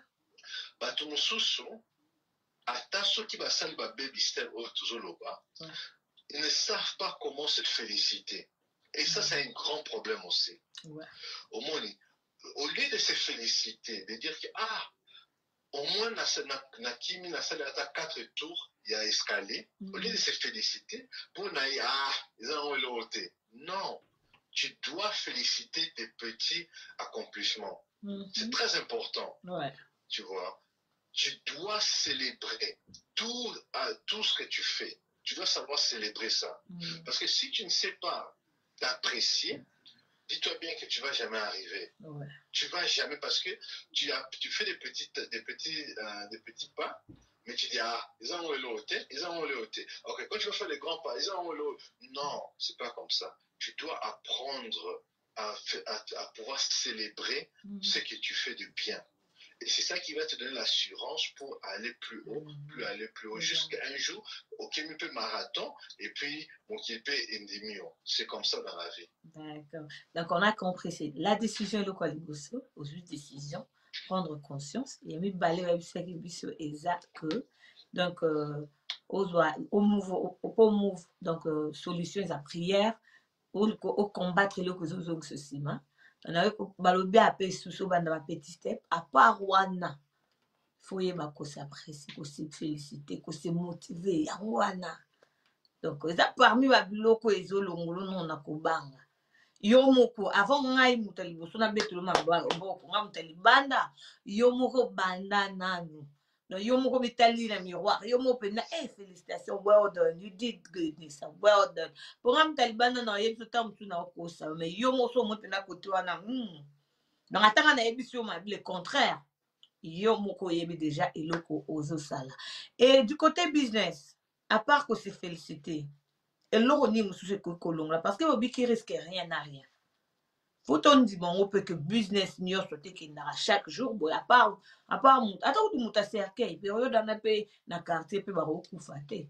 bato mosusu ata soki basali bababy step oyo tozoloba ils ne savent pas comment se féliciter. Et ça c'est un grand problème aussi. Omoni au lieu de se féliciter de dire que ah au moins nasa- na- nakimi nasali ata quatre tours ya escalier au lieu de se féliciter mpo na ye ah eza nango eloko te non tu dois féliciter tes petits accomplissements c'est très important Ouais. tu vois. Tu dois célébrer tout, euh, tout ce que tu fais. Tu dois savoir célébrer ça. Parce que si tu ne sais pas t'apprécier, dis-toi bien que tu vas jamais arriver. Ouais. Tu vas jamais parce que tu, as, tu fais des, petites, des, petits, euh, des petits pas, mais tu dis, ah, ils ont le hôtel, ils ont le hôtel. Ok, quand tu vas faire les grands pas, ils ont le Non, c'est pas comme ça. Tu dois apprendre à, fa- à, à pouvoir célébrer ce que tu fais de bien. Et c'est ça qui va te donner l'assurance pour aller plus haut, plus aller plus haut, jusqu'à un jour, au Kémipé marathon, et puis au Kémipé Endemio. C'est comme ça dans la vie. D'accord. Donc, on a compris, c'est la décision est le quoi, liboso, aux juste décision, prendre conscience. Il y a mis balai, que exact que, donc, euh, au move, au, move, donc, euh, solution à prière, au, combattre le zo balobi ape suso banda ba petit step, à part wana, faut yeba ko s'apprécier, ko se féliciter, ko se motiver, yango wana. Donc, eza parmi babiloko ezolongolo no na kobanga. yo moko avant ngai moto ya liboso nabetelo maboko ngai moto ya libanda yo banda nanu no yo moko bitali na miroir yo moko mpenza hey, félicitation well done you did good nisa well done. Moto ya libanda na oyebi so ta mosu na okosa mais yo moko so omoi mpenza kote wana mm. donc atanga nayebisi yo mabi le contraire yo moko oyebi déjà eloko ozosala et du côté business à part kose féliciter eloko nini mosusu ekoki kolongola parce que bobiki risque rien na rien fo tondima yango mpe ke business nyonso tekendaka chaque jour boye apart apart ata kutu moto acercueil mpe oyodana mpe na quartier mpe bakokufa te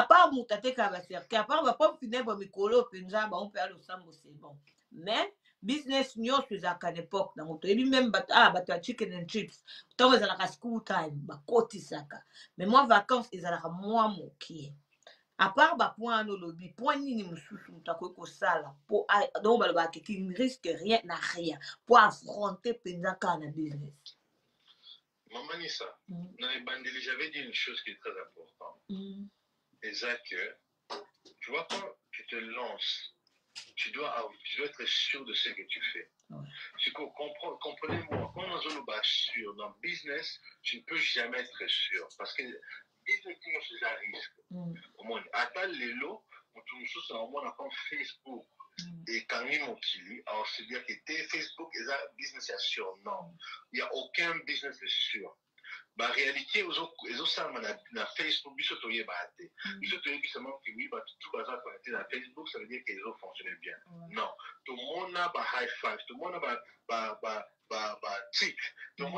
apart moto atekaka bacercueil apart bapomme funèbre mikolo mpenza bango mpe alosambo c'est bon. Mais business nyonso ezalaka na époque nango toyebi meme bato ah, bato ya chicken and chips ntango ezalaka school time bakotisaka mais mwa vacance ezalaka mwa mokie apart bapoint wana olobi point nini mosusu moto akoki kosala po donc balobaka ne risque rien na rien po affronter mpenza kaka na business Maman Nissa, Mm. les bandits, j'avais dit une chose qui est très importante. Mm. Que, tu vois, quand tu te lances, tu dois, avoir- tu dois être sûr de ce que tu fais. Ouais. Tu co- comprends- Comprenez-moi, quand bas sûr, dans le business, tu ne peux jamais être sûr. Parce que business, c'est un risque. Mm. Au moins, attends les lots, on tourne sous ça, au moins, on apprend Facebook. Mm. Et quand ils m'ont killé, alors c'est dire que tes Facebook et ça, business est sûr. Non, il n'y a aucun business de sûr. Bah, en réalité, aux autres, les autres, ça, na, Facebook, biso toye bate. Biso toye seulement que oui, bah, tout bazar connecté dans Facebook, ça veut dire autres fonctionnaient bien. Non, tout le monde a bah, high five, tout le monde a bah, bah, bah, bah, bah, tic, tout le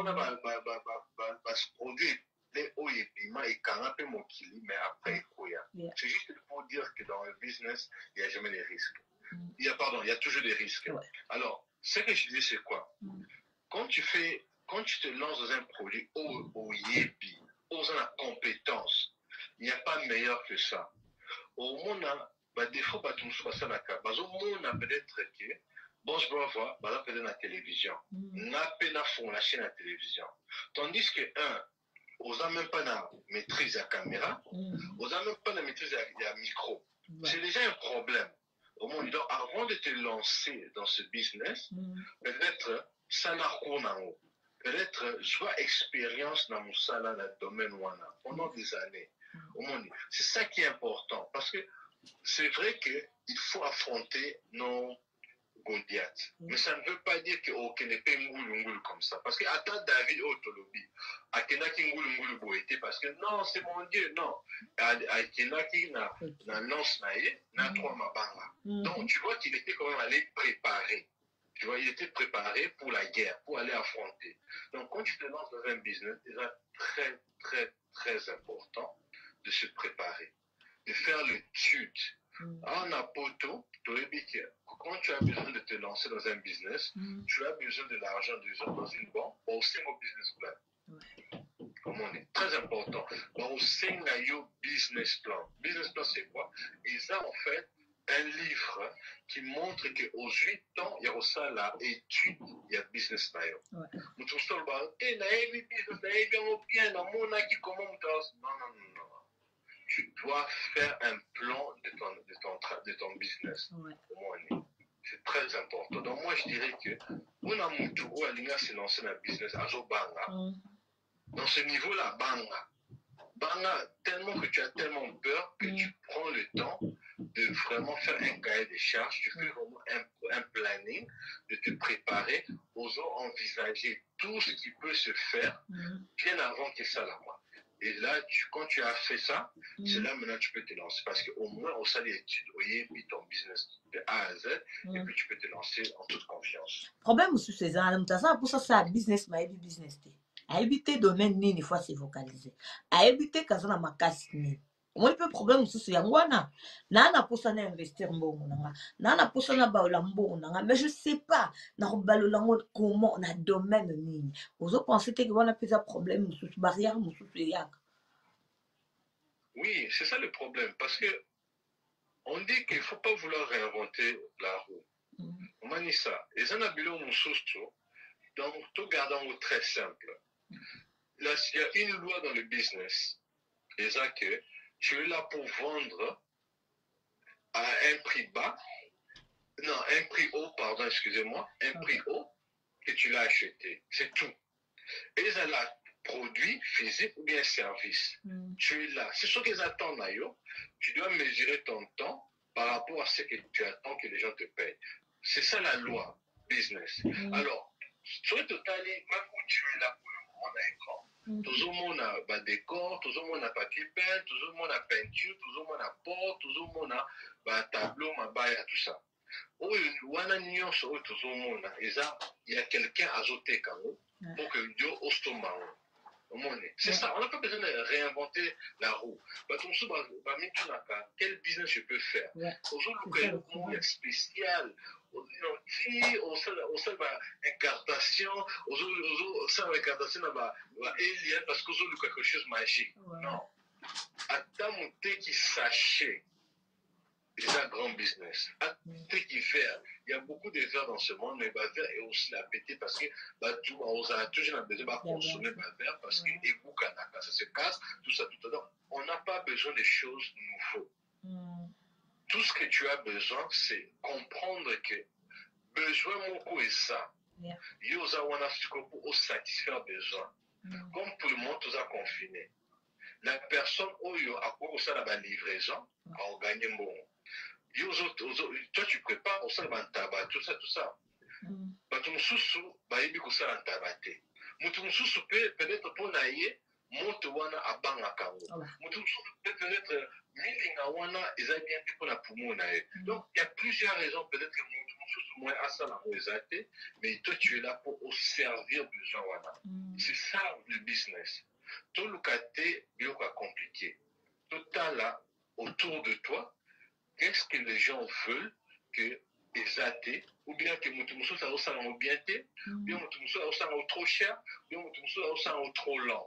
monde a bah, bah, bah, bah, bah, bah, ce produit, les hauts et piment, et quand on peut mon kili, mais après, quoi, Yeah. C'est juste pour dire que dans le business, il n'y a jamais des risques. Mm. Il y a, pardon, il y a toujours des risques. Ouais. Alors, ce que je dis, c'est quoi? Mm. Quand tu fais, quand tu te lances dans un produit au, au aux la compétence, il n'y a pas meilleur que ça. Au monde, bah, des fois, bah, tout le monde, ça n'a qu'à. Bah, au monde, peut-être que, Boss Brava, bah, là, peut-être la télévision. Mm. Na peine à fond la chaîne à télévision. Tandis que, un, on n'a même pas la maîtrise à caméra, Mm. on n'a même pas la maîtrise à, à micro. C'est déjà un problème. Au monde, donc, avant de te lancer dans ce business, Mm. peut-être ça n'a en haut. Peut-être soit expérience dans mon salaire, dans le domaine wana, pendant des années. Au monde, c'est ça qui est important. Parce que c'est vrai qu'il faut affronter nos Goliath. Mm. Mais ça ne veut pas dire qu'on n'est pas ngoulou ngoulou comme ça. Parce que, attends, David Otolobi, Akenaki ngoulou ngoulou boité, parce que non, c'est mon Dieu, non. Akenaki na, na lance naïe, na Mm. trois mabanga. Mm. Donc, tu vois qu'il était quand même allé préparer. Tu vois, il était préparé pour la guerre, pour aller affronter. Donc, quand tu te lances dans un business, c'est très, très, très important de se préparer, de faire l'étude. En apoto, quand tu as besoin de te lancer dans un business, Mm. tu as besoin de l'argent déjà dans une banque, au sein au business plan. Comme on est très important. Au business plan. Business plan, c'est quoi? Et ça, en fait, un livre qui montre qu'aux 8 ans, il y a aussi la étude, il y a business eh, bien, comment Non, non, non, non. Tu dois faire un plan de ton, de ton, de ton business. Ouais. C'est très important. Donc, moi, je dirais que, on a mutu, ou alinga se lancer dans le business, azo banga, Mm. dans ce niveau-là, banga. Banga, tellement que tu as tellement peur que Mm. tu prends le temps de vraiment faire un cahier des charges, tu fais vraiment un, un planning, de te préparer, osant envisager tout ce qui peut se faire bien avant que ça moi. Et là, tu, quand tu as fait ça, c'est Mm. là maintenant tu peux te lancer. Parce qu'au moins, les études, oui, puis ton business de A à Z, et Mm. puis tu peux te lancer en toute confiance. problème mosusu eza wana moto aza mposa asala business ma ayebi business te ayebi te domaine nini fo ase vocalize ayebi te kaza na makasi nini omoni mpe problème mosusu yango wana naa na mposa na investir mbongo na nga naa na mposa na balola mbongo na nga mais je sais pas na kobalola yango comment na domaine nini ozopense teke wana mpe eza problème mosusu barrière mosusu eyaka Oui, c'est ça le problème. Parce que on dit qu'il ne faut pas vouloir réinventer la roue. Mm. On dit ça. Et ça, on a bilo Donc, tout gardant très simple. Là, il y a une loi dans le business. Et ça que tu es là pour vendre à un prix bas. Non, un prix haut, pardon, excusez-moi. Un prix haut que tu l'as acheté. C'est tout. Et ça, là, produit physique ou bien service Mm. tu es là. C'est ce qu'ils attendent d'ailleurs. Tu dois mesurer ton temps par rapport à ce que tu attends que les gens te payent. C'est ça la loi business. Mm. Alors, sur le total, même où tu es là pour le moment Mm. tout le monde a bah, décor, tout le monde a papier peint, tout le monde a peinture, tout le monde a porte, tout le monde a bah, tableau, mabaya, tout ça. oyo wana nyonso oyo tozomona eza il y a quelqu'un azoteka yango pour que yo osomba yango omone c'est Ouais. ça on n'a pas besoin de réinventer la roue. Bato mosusu ba- bamitunaka quel business je peux faire? Ozoluka C'est eloko moko ya spécial ti osala incartation ozo- ozosala incartation na ba ba alien parce que ozoluka quelque chose magique. Non. Ata mote ateki sachet c'est un grand business. Ateki verre il y a beaucoup de verres dans ce monde mais bah verre est aussi la pété parce que bah tout on a toujours besoin de consommer bah verre parce que et ça se casse tout ça tout ça. On n'a pas besoin de choses nouveaux. Mm. Tout ce que tu as besoin c'est comprendre que besoin moko eza Yeah. yo oza wana sikoyo mpo osatisfaire besoin. Mm. comme pour le monde toza confiné. La personne oyo akoki kosala balivraison aoganye mbongo yo ozo- ozo- toi tu prépare osala bantaba tout ça tout ça. Mm. bato mosusu bayebi kosala ntaba te moto mosusu mpe peut-être mpo na ye moto wana abangaka yango Voilà. moto mosusu mpe peut-être milinga wana eza bien te mpo na poumon na ye. Mm. donc il y a plusieurs raisons peut-être que moto mosusu moye asala yango eza te. Mais toi tu es là pour oservir besoin wana. Mm. c'est ça le business. Toluka te biloko ya compliqué totala autour de toi qu'est-ce que les gens veulent que eza te? Ou bien que moto mosusu azosala yango bien te? Mm. bien moto mosusu azosala yango trop cher? Bien moto mosusu azosala yango trop lent?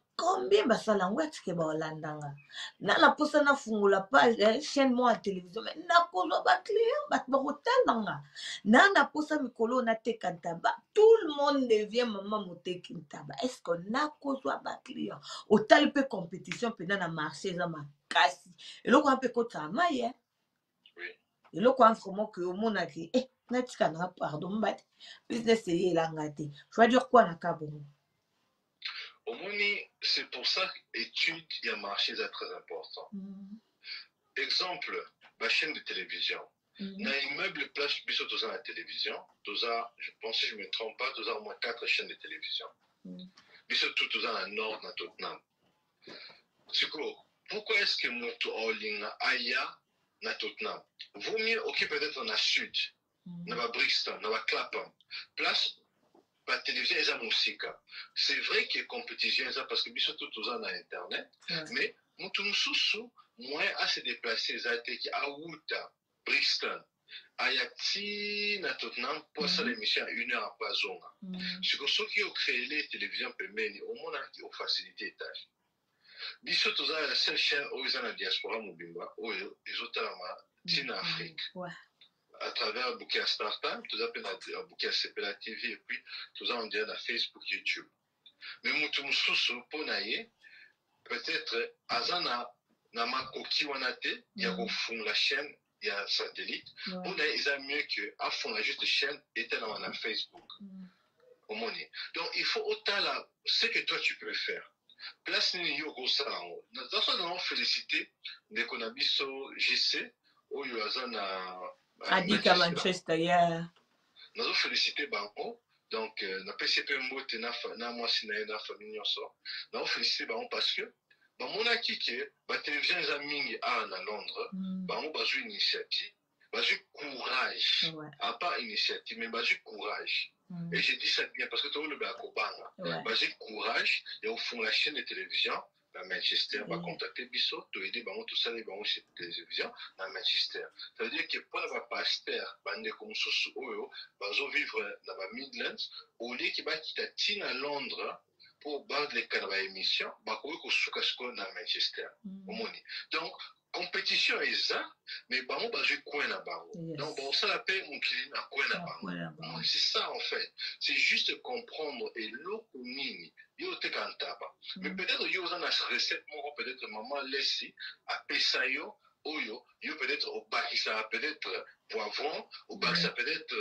combien basala yango atike baolandanga na na posa nafungola page eh, chaîne moko ya télévision mais nakozwa baclient bato bakotalanga na na posa mikolo nateka ntaba tout le monde devient mama moteki ntaba est ce que nakozwa baclient otali mpe compétition mpenza na marché eza makasi eloko wana mpe ekotaka mai e eloko wana vraiment ke omonaki e natika nanga pardon mbate business eyelanga te je vais dire quoi na ka bongo c'est pour ça étude ya marché eza très important. Exemple bachaîne de télévision. Mhm. na immeuble place biso toza na télévision. Toza je pense si je me trompe pas toza au moins quatre chaînes de télévision. Mhm. biso tout toza na nord na tottenham. Sikoyo pourquoi est ce que moto aolinga aya na tottenham? Vaut mieux oke peut-être na sud na babrixton na baclapam place batélévision eza mosika c'est vrai que compétition eza parce que biso tout toza na internet. Mais moto mosusu moyen ase déplace eza te ki awuta brixton aya ti na tottenham mpo asala émission ya une heure apres azonga Mhm. siko soki ocréele télévision pembeni omonaki ofacilité étage biso toza la seule chaîne oyo eza na diaspora mobimba oyo ezotalama ntina afrique. Ouais. à travers un bouquet à Startup, tout ça, un bouquet à CPLA TV, et puis tout ça, on dirait à Facebook, YouTube. Mais moutou sous pour naïe, peut-être, azana, na makoki wana te, ya kofunga mm. la chaîne, ya satellite, pour naïe, ils aiment mieux que, à fond, la juste chaîne, était dans la Facebook. Mm. Au monnaie. Donc, il faut autant là, ce que toi tu peux faire. Place ni yo kosala yango. Nazo na féliciter ndeko na biso JC oyo aza na adika manchester yeah. nazofélicité bango donc euh, napesi mpe mbote na, mwasi na ye na famille nyonso nazofélicité bango parce que bamonaki ke batelevizio eza mingi awa na londres Mhm. bango bazwi initiative bazwi courage Ouais. à part initiative mais bazwi courage Mhm. et je dis ça bien parce que tolobela kobanga Ouais. bazwi courage ya kofungola chaîne de télévision na manchester Mm. bacontacte biso toyede bango tosali bango chez télévision na manchester ça veut dire ke mpona bapaster bandeko mosusu oyo bazovivre na bamidlands olieki bakita ntina londres mpo baleka na baémission bakoki kosuka sikoyo na manchester Mhm. omoni donc compétition eza mais bango bazwi coin na bango donc bakosala mpe mokili na coin na Ah, bango. Ouais, c'est ça en fait. C'est juste comprendre eloko nini yo oteka ntaba mais Mhm. peut-être yo oza na recette moko peut-être maman lesi apesa yo oyo yo peut-être obakisaka peut-être poivron obakisa peut-être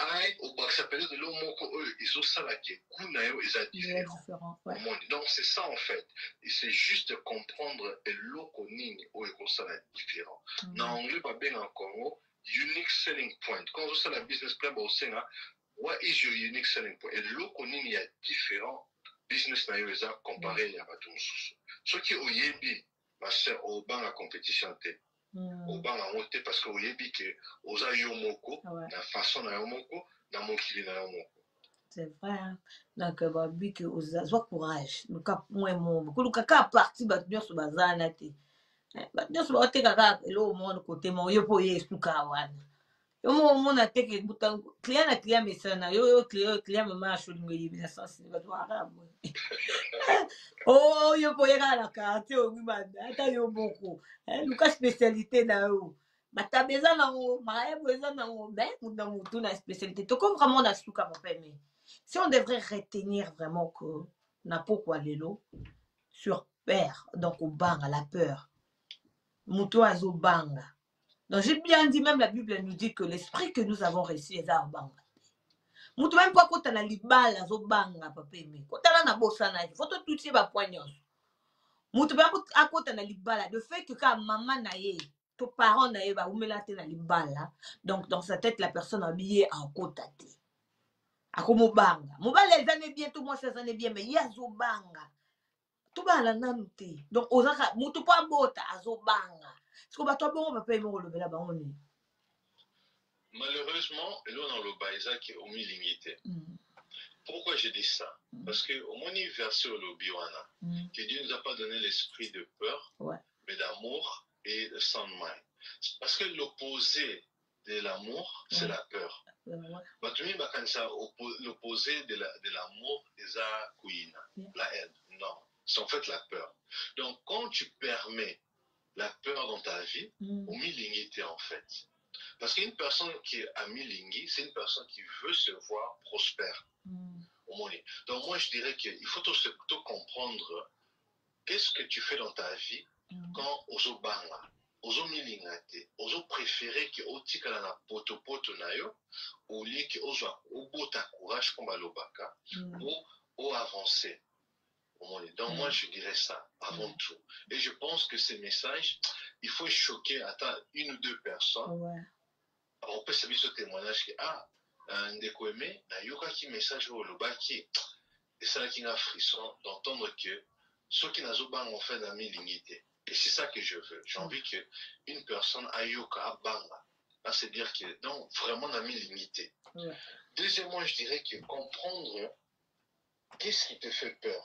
ai obakisa peut-être elo moko oyo ezosalaka goût na yo eza Très différent différent. Ouais. omoni donc c'est ça en fait et c'est juste comprendre eloko nini oyo ekosala différent Mhm. na anglais babengaka yango unique selling point quand ozosala business plan baosenga what is your unique selling point eloko nini ya différent business na yo eza comparé ya bato mosusu soki oyebi master obanga compétition te. Obanga yango te parce que oyebi ke oza yo moko na façon na yo moko na mokili na yo moko C'est vrai. hein. Donc, babi que ozwa courage. Luka mwe mo. Kuluka ka parti bato nyonso baza na te. Bato nyonso baoteka kaka eloko moko kote mo yo mpo oye esuka wana. Yo ebuta client yo yo client client mama bakaka boye. Oh yo mpo oye kaka na quartier owi banda ata yo moko. Eh, Luka spécialité na yo. Bataba eza nango, mayebo eza nango, ben mutu na mutu spécialité. Toko vraiment na suka si on devrait retenir vraiment que na pokwa lelo sur peur donc obanga la peur moto azobanga donc j'ai bien dit même la bible nous dit que l'esprit que nous avons reçu eza obanga moto même po akota na libala azobanga papa eme kotala na bosana ye fo totuti ye bapoint nyonso. Moto mpe ako- akota na libala de fait que kaka mama na ye to parent na ye baumela te na libala donc dans sa tête la personne abiye akota te. Akomobanga mobali eza ne bien to mwasi aza ne bien mais ye azobanga tobala nanu te donc ozaka motu mpo abota azobanga siko bato abongo papa emi kolobela bango nini Malheureusement, et là on a le Baïsa au limité. Mm, Pourquoi j'ai dit ça? Mm. Parce que au moins verset au lobby mm, que Dieu ne nous a pas donné l'esprit de peur, Ouais. mais d'amour et de sang de main. Parce que l'opposé de l'amour, c'est Ouais. la peur. ouais. Bakanisa oppo- l'opposé de la- de l'amour, Yeah. la haine. Non, c'est en fait la peur. Donc quand tu permets la peur dans ta vie, Mm, au milingité en fait. Parce qu'une personne qui est à milingui, c'est une personne qui veut se voir prospère. mm. Donc moi, je dirais qu'il faut tout, tout comprendre qu'est-ce que tu fais dans ta vie mm, quand ozo banga, ozo préféré que otikala na poto poto na yo, au lieu que ozo obota courage comme balobaka, mm. ou au avancer. Au monde. Donc Mm. moi, je dirais ça avant tout. Et je pense que ces messages, il faut choquer attends, une ou deux personnes Ouais. on peut savoir ce témoignage que ah euh, ndeko aimé nayokaki message oyo olobaki esalaki nga frisson d'entendre que soki nazobanga en fait na milingi te et c'est ça que je veux j'ai envie que une personne ayoka abanga là c'est dire que non vraiment na milingi te Ouais. deuxièmement je dirais que comprendre qu'est-ce qui te fait peur?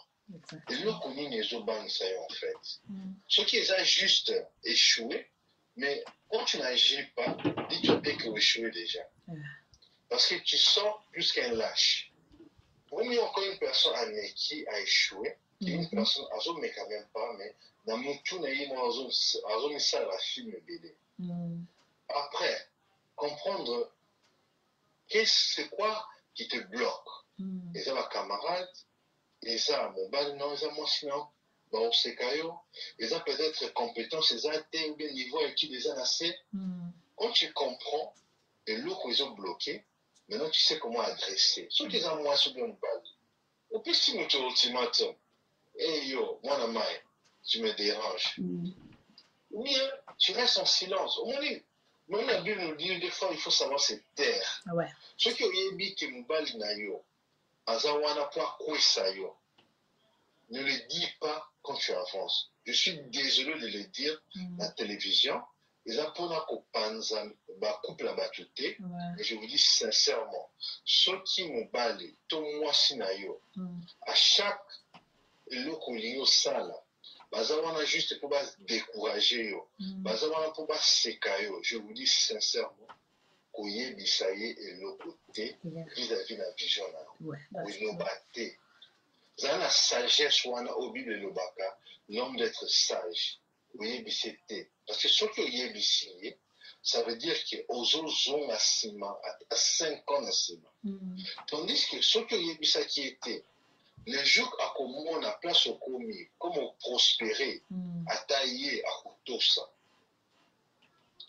Eloko nini ezobangisa yo en fait Mm, soki eza juste échouer, mais quand tu n'agis pas, dis-toi bien que échoué déjà. Ouais. Parce que tu sens plus qu'un lâche. Pour mieux encore une personne à qui a échoué, une Mhm. personne, azo mais quand même pas, mais dans mon tour, azo mis ça la film BD. mm, Après, comprendre qu'est-ce c'est quoi qui te bloque. mm, eza bacamarade eza mobali na eza mwasi na baoseka yo eza peut-être compétence eza te ou bien niveau ya étude eza na se quand tu comprends eloko ezobloqué maintenant tu sais comment adresser. Soki eza mwasi ou bien mobali opesi moto ultimatum e yo mwana mai tu me déranges. Mm. ou bien tu restes en silence. Omoni même la bible nous dit des fois il faut savoir se taire. Ouais. soki oyebi ke mobali na yo aza wana mpo akwesa yo ne le dis pas quand tu avances je suis désolé de le dire Mm. na télévision eza mpona kopanza bacouple ya bato te mais je vous dis sincèrement soki mobali to mwasi na yo Mm. à chaque eloko olingi osala baza wana juste mpo badécourage yo Mm. baza wana mpo baseka yo je vous dis sincèrement koyebisa ye eloko te vis-à-vis na vision na yo koloba te zala na sagesse wana oyo bible elobaka l'homme d'être sage oyebisi te parce que soki oyebisi ye ça veut dire ke ozozonga nsima ata 5 ans na nsima Mm. tandis que soki oyebisaki ye te le jour akomona place okomi comme oprospéré Mm. ata ye akotosa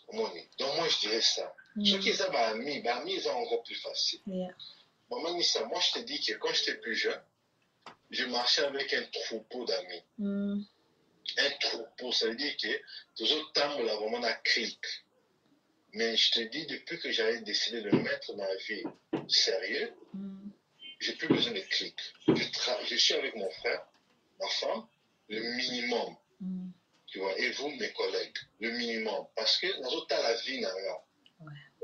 omoni donc moi je dirais ça Mm. soki eza baami baami eza encore plus facile Yeah. Maman Nissa, moi je te dis que quand j'étais plus jeune, je marchais avec un troupeau d'amis. Mm. Un troupeau, ça veut dire que toujours temps là vraiment la crique. Mais je te dis, depuis que j'avais décidé de mettre ma vie sérieux, Mm. j'ai plus besoin de clics. Je, tra- je suis avec mon frère, ma femme, le minimum, Mm. tu vois, et vous, mes collègues, le minimum. Parce que dans autant la vie n'a rien.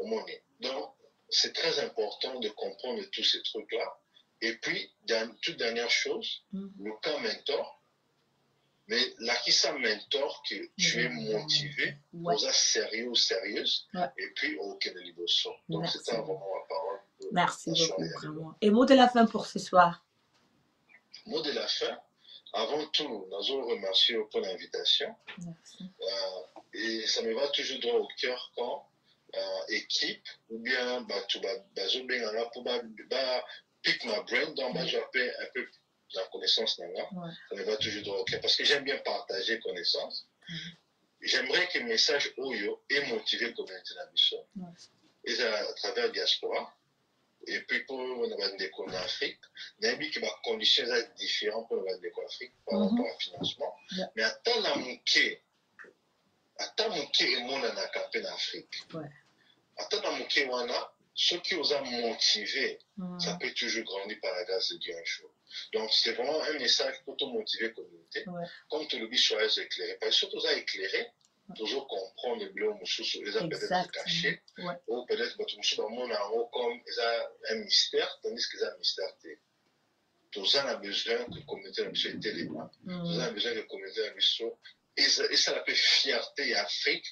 Au. Donc, c'est très important de comprendre tous ces trucs-là. Et puis, dans, toute dernière chose, Mhm. le cas mentor, mais là qui ça mentor que tu es Mhm. motivé, Ouais. êtes sérieux ou sérieuse, Ouais. et puis aucun liboso. Donc c'était vraiment ma parole. Merci beaucoup, vraiment. Et mot de la fin pour ce soir. Mot de la fin, avant tout, nous allons remercier pour l'invitation. Merci. Euh, et ça me va toujours droit au cœur quand équipe ou bien bah, tu vas bazo benganga pour bah, bah, pick my brain donc bah, je vais un peu la connaissance Ouais. ça me va toujours au cœur parce que j'aime bien partager connaissance j'aimerais que le message oyo ait motivé la communauté na biso Ouais. et à, travers diaspora et puis pour na bandeko na afrique nayebi ke bacondition eza différent pour na bandeko ya afrique par Mhm. rapport à financement Yeah. mais ata na moke ata moke emonanaka mpe na afrique Ouais. Ata na moke wana soki oza motivé ça peut toujours grandir par la grâce de Dieu un jour. Donc, c'est vraiment un message pour te motiver communauté. Ouais. Comme tu le dis, soyez éclairé. Parce que surtout, ça éclairé, toujours comprendre les blocs, les a peut-être Ouais. ou peut-être que tu me comme ça un mystère, tandis que un mystère. Tous en a besoin que la communauté de soit élément. Tous en Mhm. a besoin que la communauté ça, et ça fait fierté à Afrique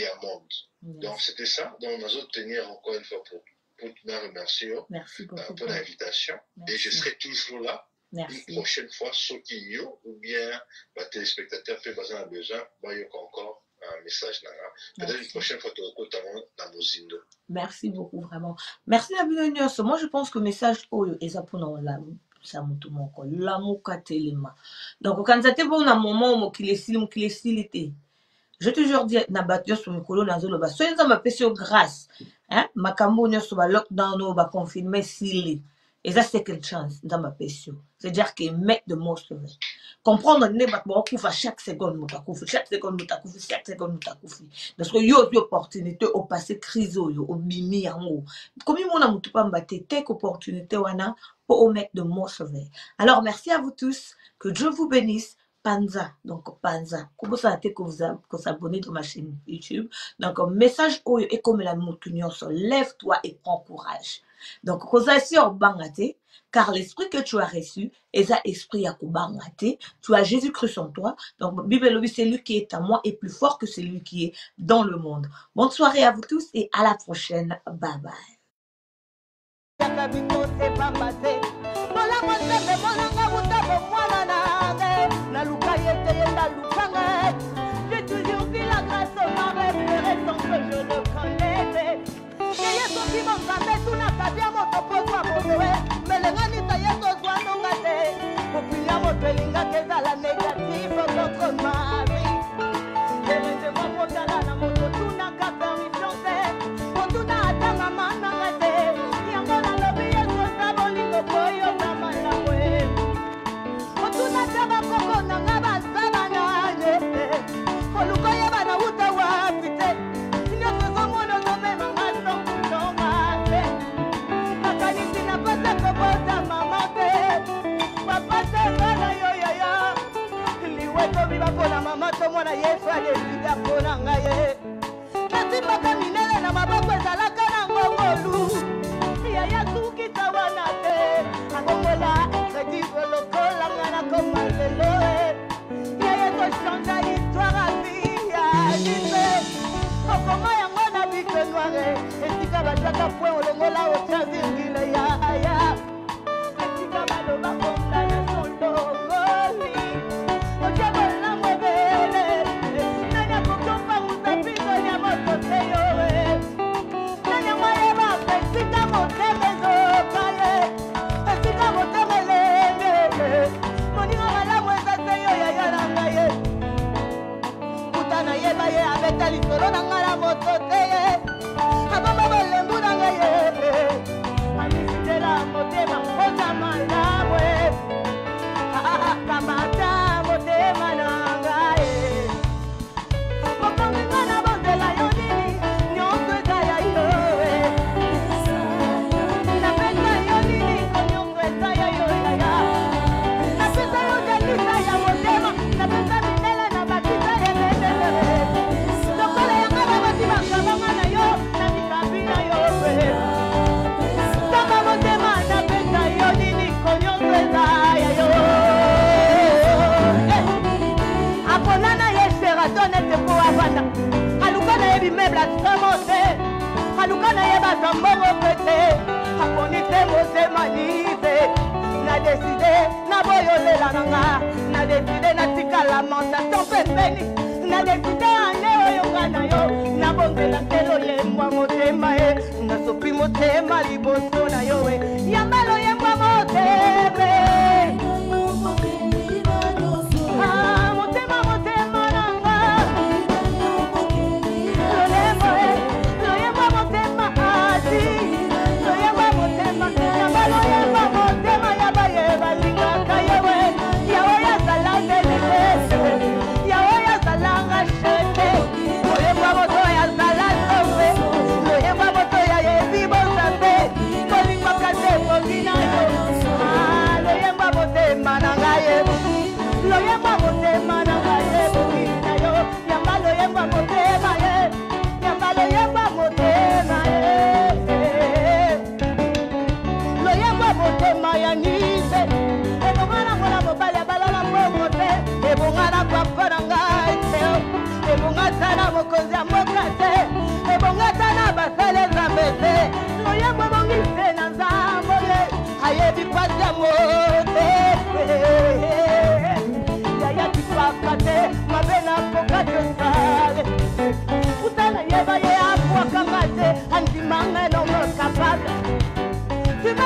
et à monde. Donc, c'était ça. Donc, nous allons tenir encore une fois pour, pour remercier Merci euh, pour l'invitation. Et je serai toujours là une Merci. prochaine fois, ceux qui y ont, ou bien les téléspectateurs peuvent avoir besoin, moi, il y a encore un message. nana. Peut-être une prochaine fois, tu autant dans nos indo. Merci beaucoup, vraiment. Merci bino nyonso. Moi, je pense que message oyo eza mpona olamusa motu moko lamuka telema donc okanisa te mpona moment oyo mokili esili mokili esili te je toujours dis na bato nyonso mikolo nazoloba soki nzambe apesi yo grâce hein, makambo nyonso balockdown oyo baconfirme esili eza second chance nzambe apesi yo c'est-à-dire que make the most of it comprendre nde bato bakokufa chaque seconde moto akufi chaque seconde moto akufi chaque seconde moto akufi parce que yo ozwi opportunité opase crise oyo obimi yango komi mona motu pamba te take opportunité wana po o the most of it alors merci à vous tous que Dieu vous bénisse Panza, donc Panza. Comment ça que vous vous abonnez dans ma chaîne YouTube? Donc, message oyo et comme la sur lève-toi et prends courage. Donc, koza sur bangate, car l'esprit que tu as reçu est un esprit à kubangate. Tu as Jésus-Christ en toi. Donc, Bible lobi, celui qui est à moi est plus fort que celui qui est dans le monde. Bonne soirée à vous tous et à la prochaine. Bye bye. Toyota Louparette. J'ai toujours vu la grâce au marais pleurer sans que je le connaissais. yeyeso kimanga te tunaka bia moto pokwa kotoe melengani ta yeso zwanonga te kokuya moto elingaka ezala négatif contrairement na yesu alelibia mpo na ngai ye. Natimbaka minene na maboko ezalaka na ngongolu. Yaya tukita wana te. Akongola ekredive lokola ngai nakoma lelo yeye tochanga histware asiya lipe kokoma yango na bike noire. Etika batwaka pwe olongola otia zingile yaya.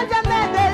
Tu m'as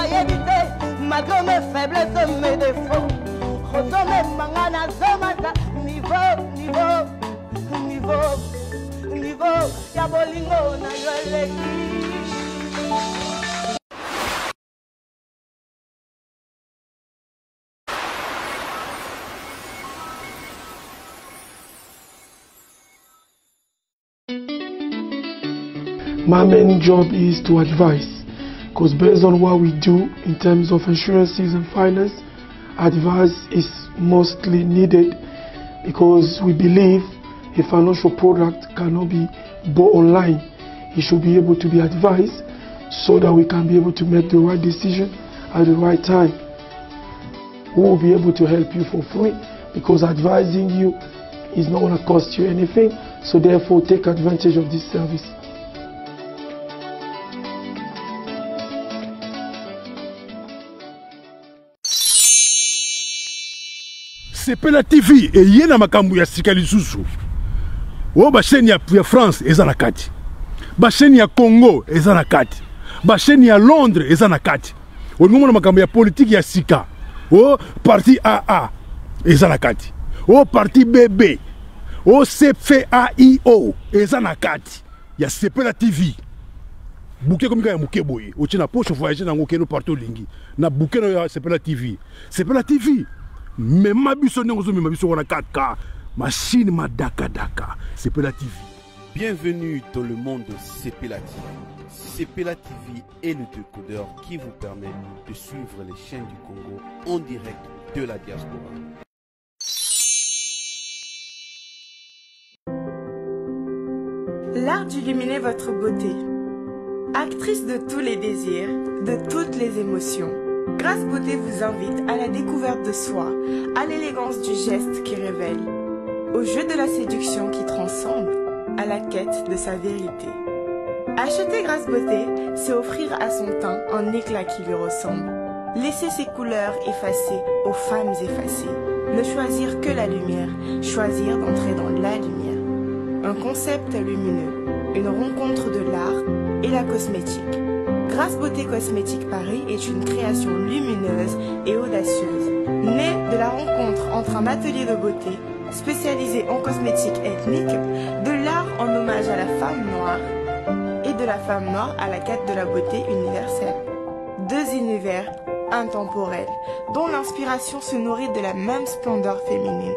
bayebi te malgré mes faiblesse mes défauts ozomemanga nazomata nivo nivo nivo nivo ya bolingo na yo eleki My main job is to advise because based on what we do in terms of insurances and finance, advice is mostly needed because we believe a financial product cannot be bought online. It should be able to be advised so that we can be able to make the right decision at the right time. We will be able to help you for free because advising you is not going to cost you anything. So therefore, take advantage of this service. Sepela tv eye na makambo ya sika lisusu oyo basheni ya, ya france eza na kati basheni ya congo eza na kati basheni ya londres eza na kati olingi omona makambo ya politike ya sika o parti aa eza na kati o parti bb o cfaio eza na kati ya sepela tv buke komi kaka ya moke boye otie na poche voyage nango okende partout olingi na buke na ya sepela tv sepela tv mema biso ndenge ozomema biso wana 4k mashine madakadaka sepela tv Bienvenue dans le monde de Sepela TV. Sepela TV est le décodeur qui vous permet de suivre les chaînes du Congo en direct de la diaspora. L'art d'illuminer votre beauté. Actrice de tous les désirs, de toutes les émotions, Grâce Beauté vous invite à la découverte de soi, à l'élégance du geste qui révèle, au jeu de la séduction qui transcende, à la quête de sa vérité. Acheter Grâce Beauté, c'est offrir à son teint un éclat qui lui ressemble. Laisser ses couleurs effacées aux femmes effacées. Ne choisir que la lumière, choisir d'entrer dans la lumière. Un concept lumineux, une rencontre de l'art et la cosmétique. Grâce Beauté Cosmétique Paris est une création lumineuse et audacieuse, née de la rencontre entre un atelier de beauté, spécialisé en cosmétique ethnique, de l'art en hommage à la femme noire et de la femme noire à la quête de la beauté universelle. Deux univers intemporels dont l'inspiration se nourrit de la même splendeur féminine.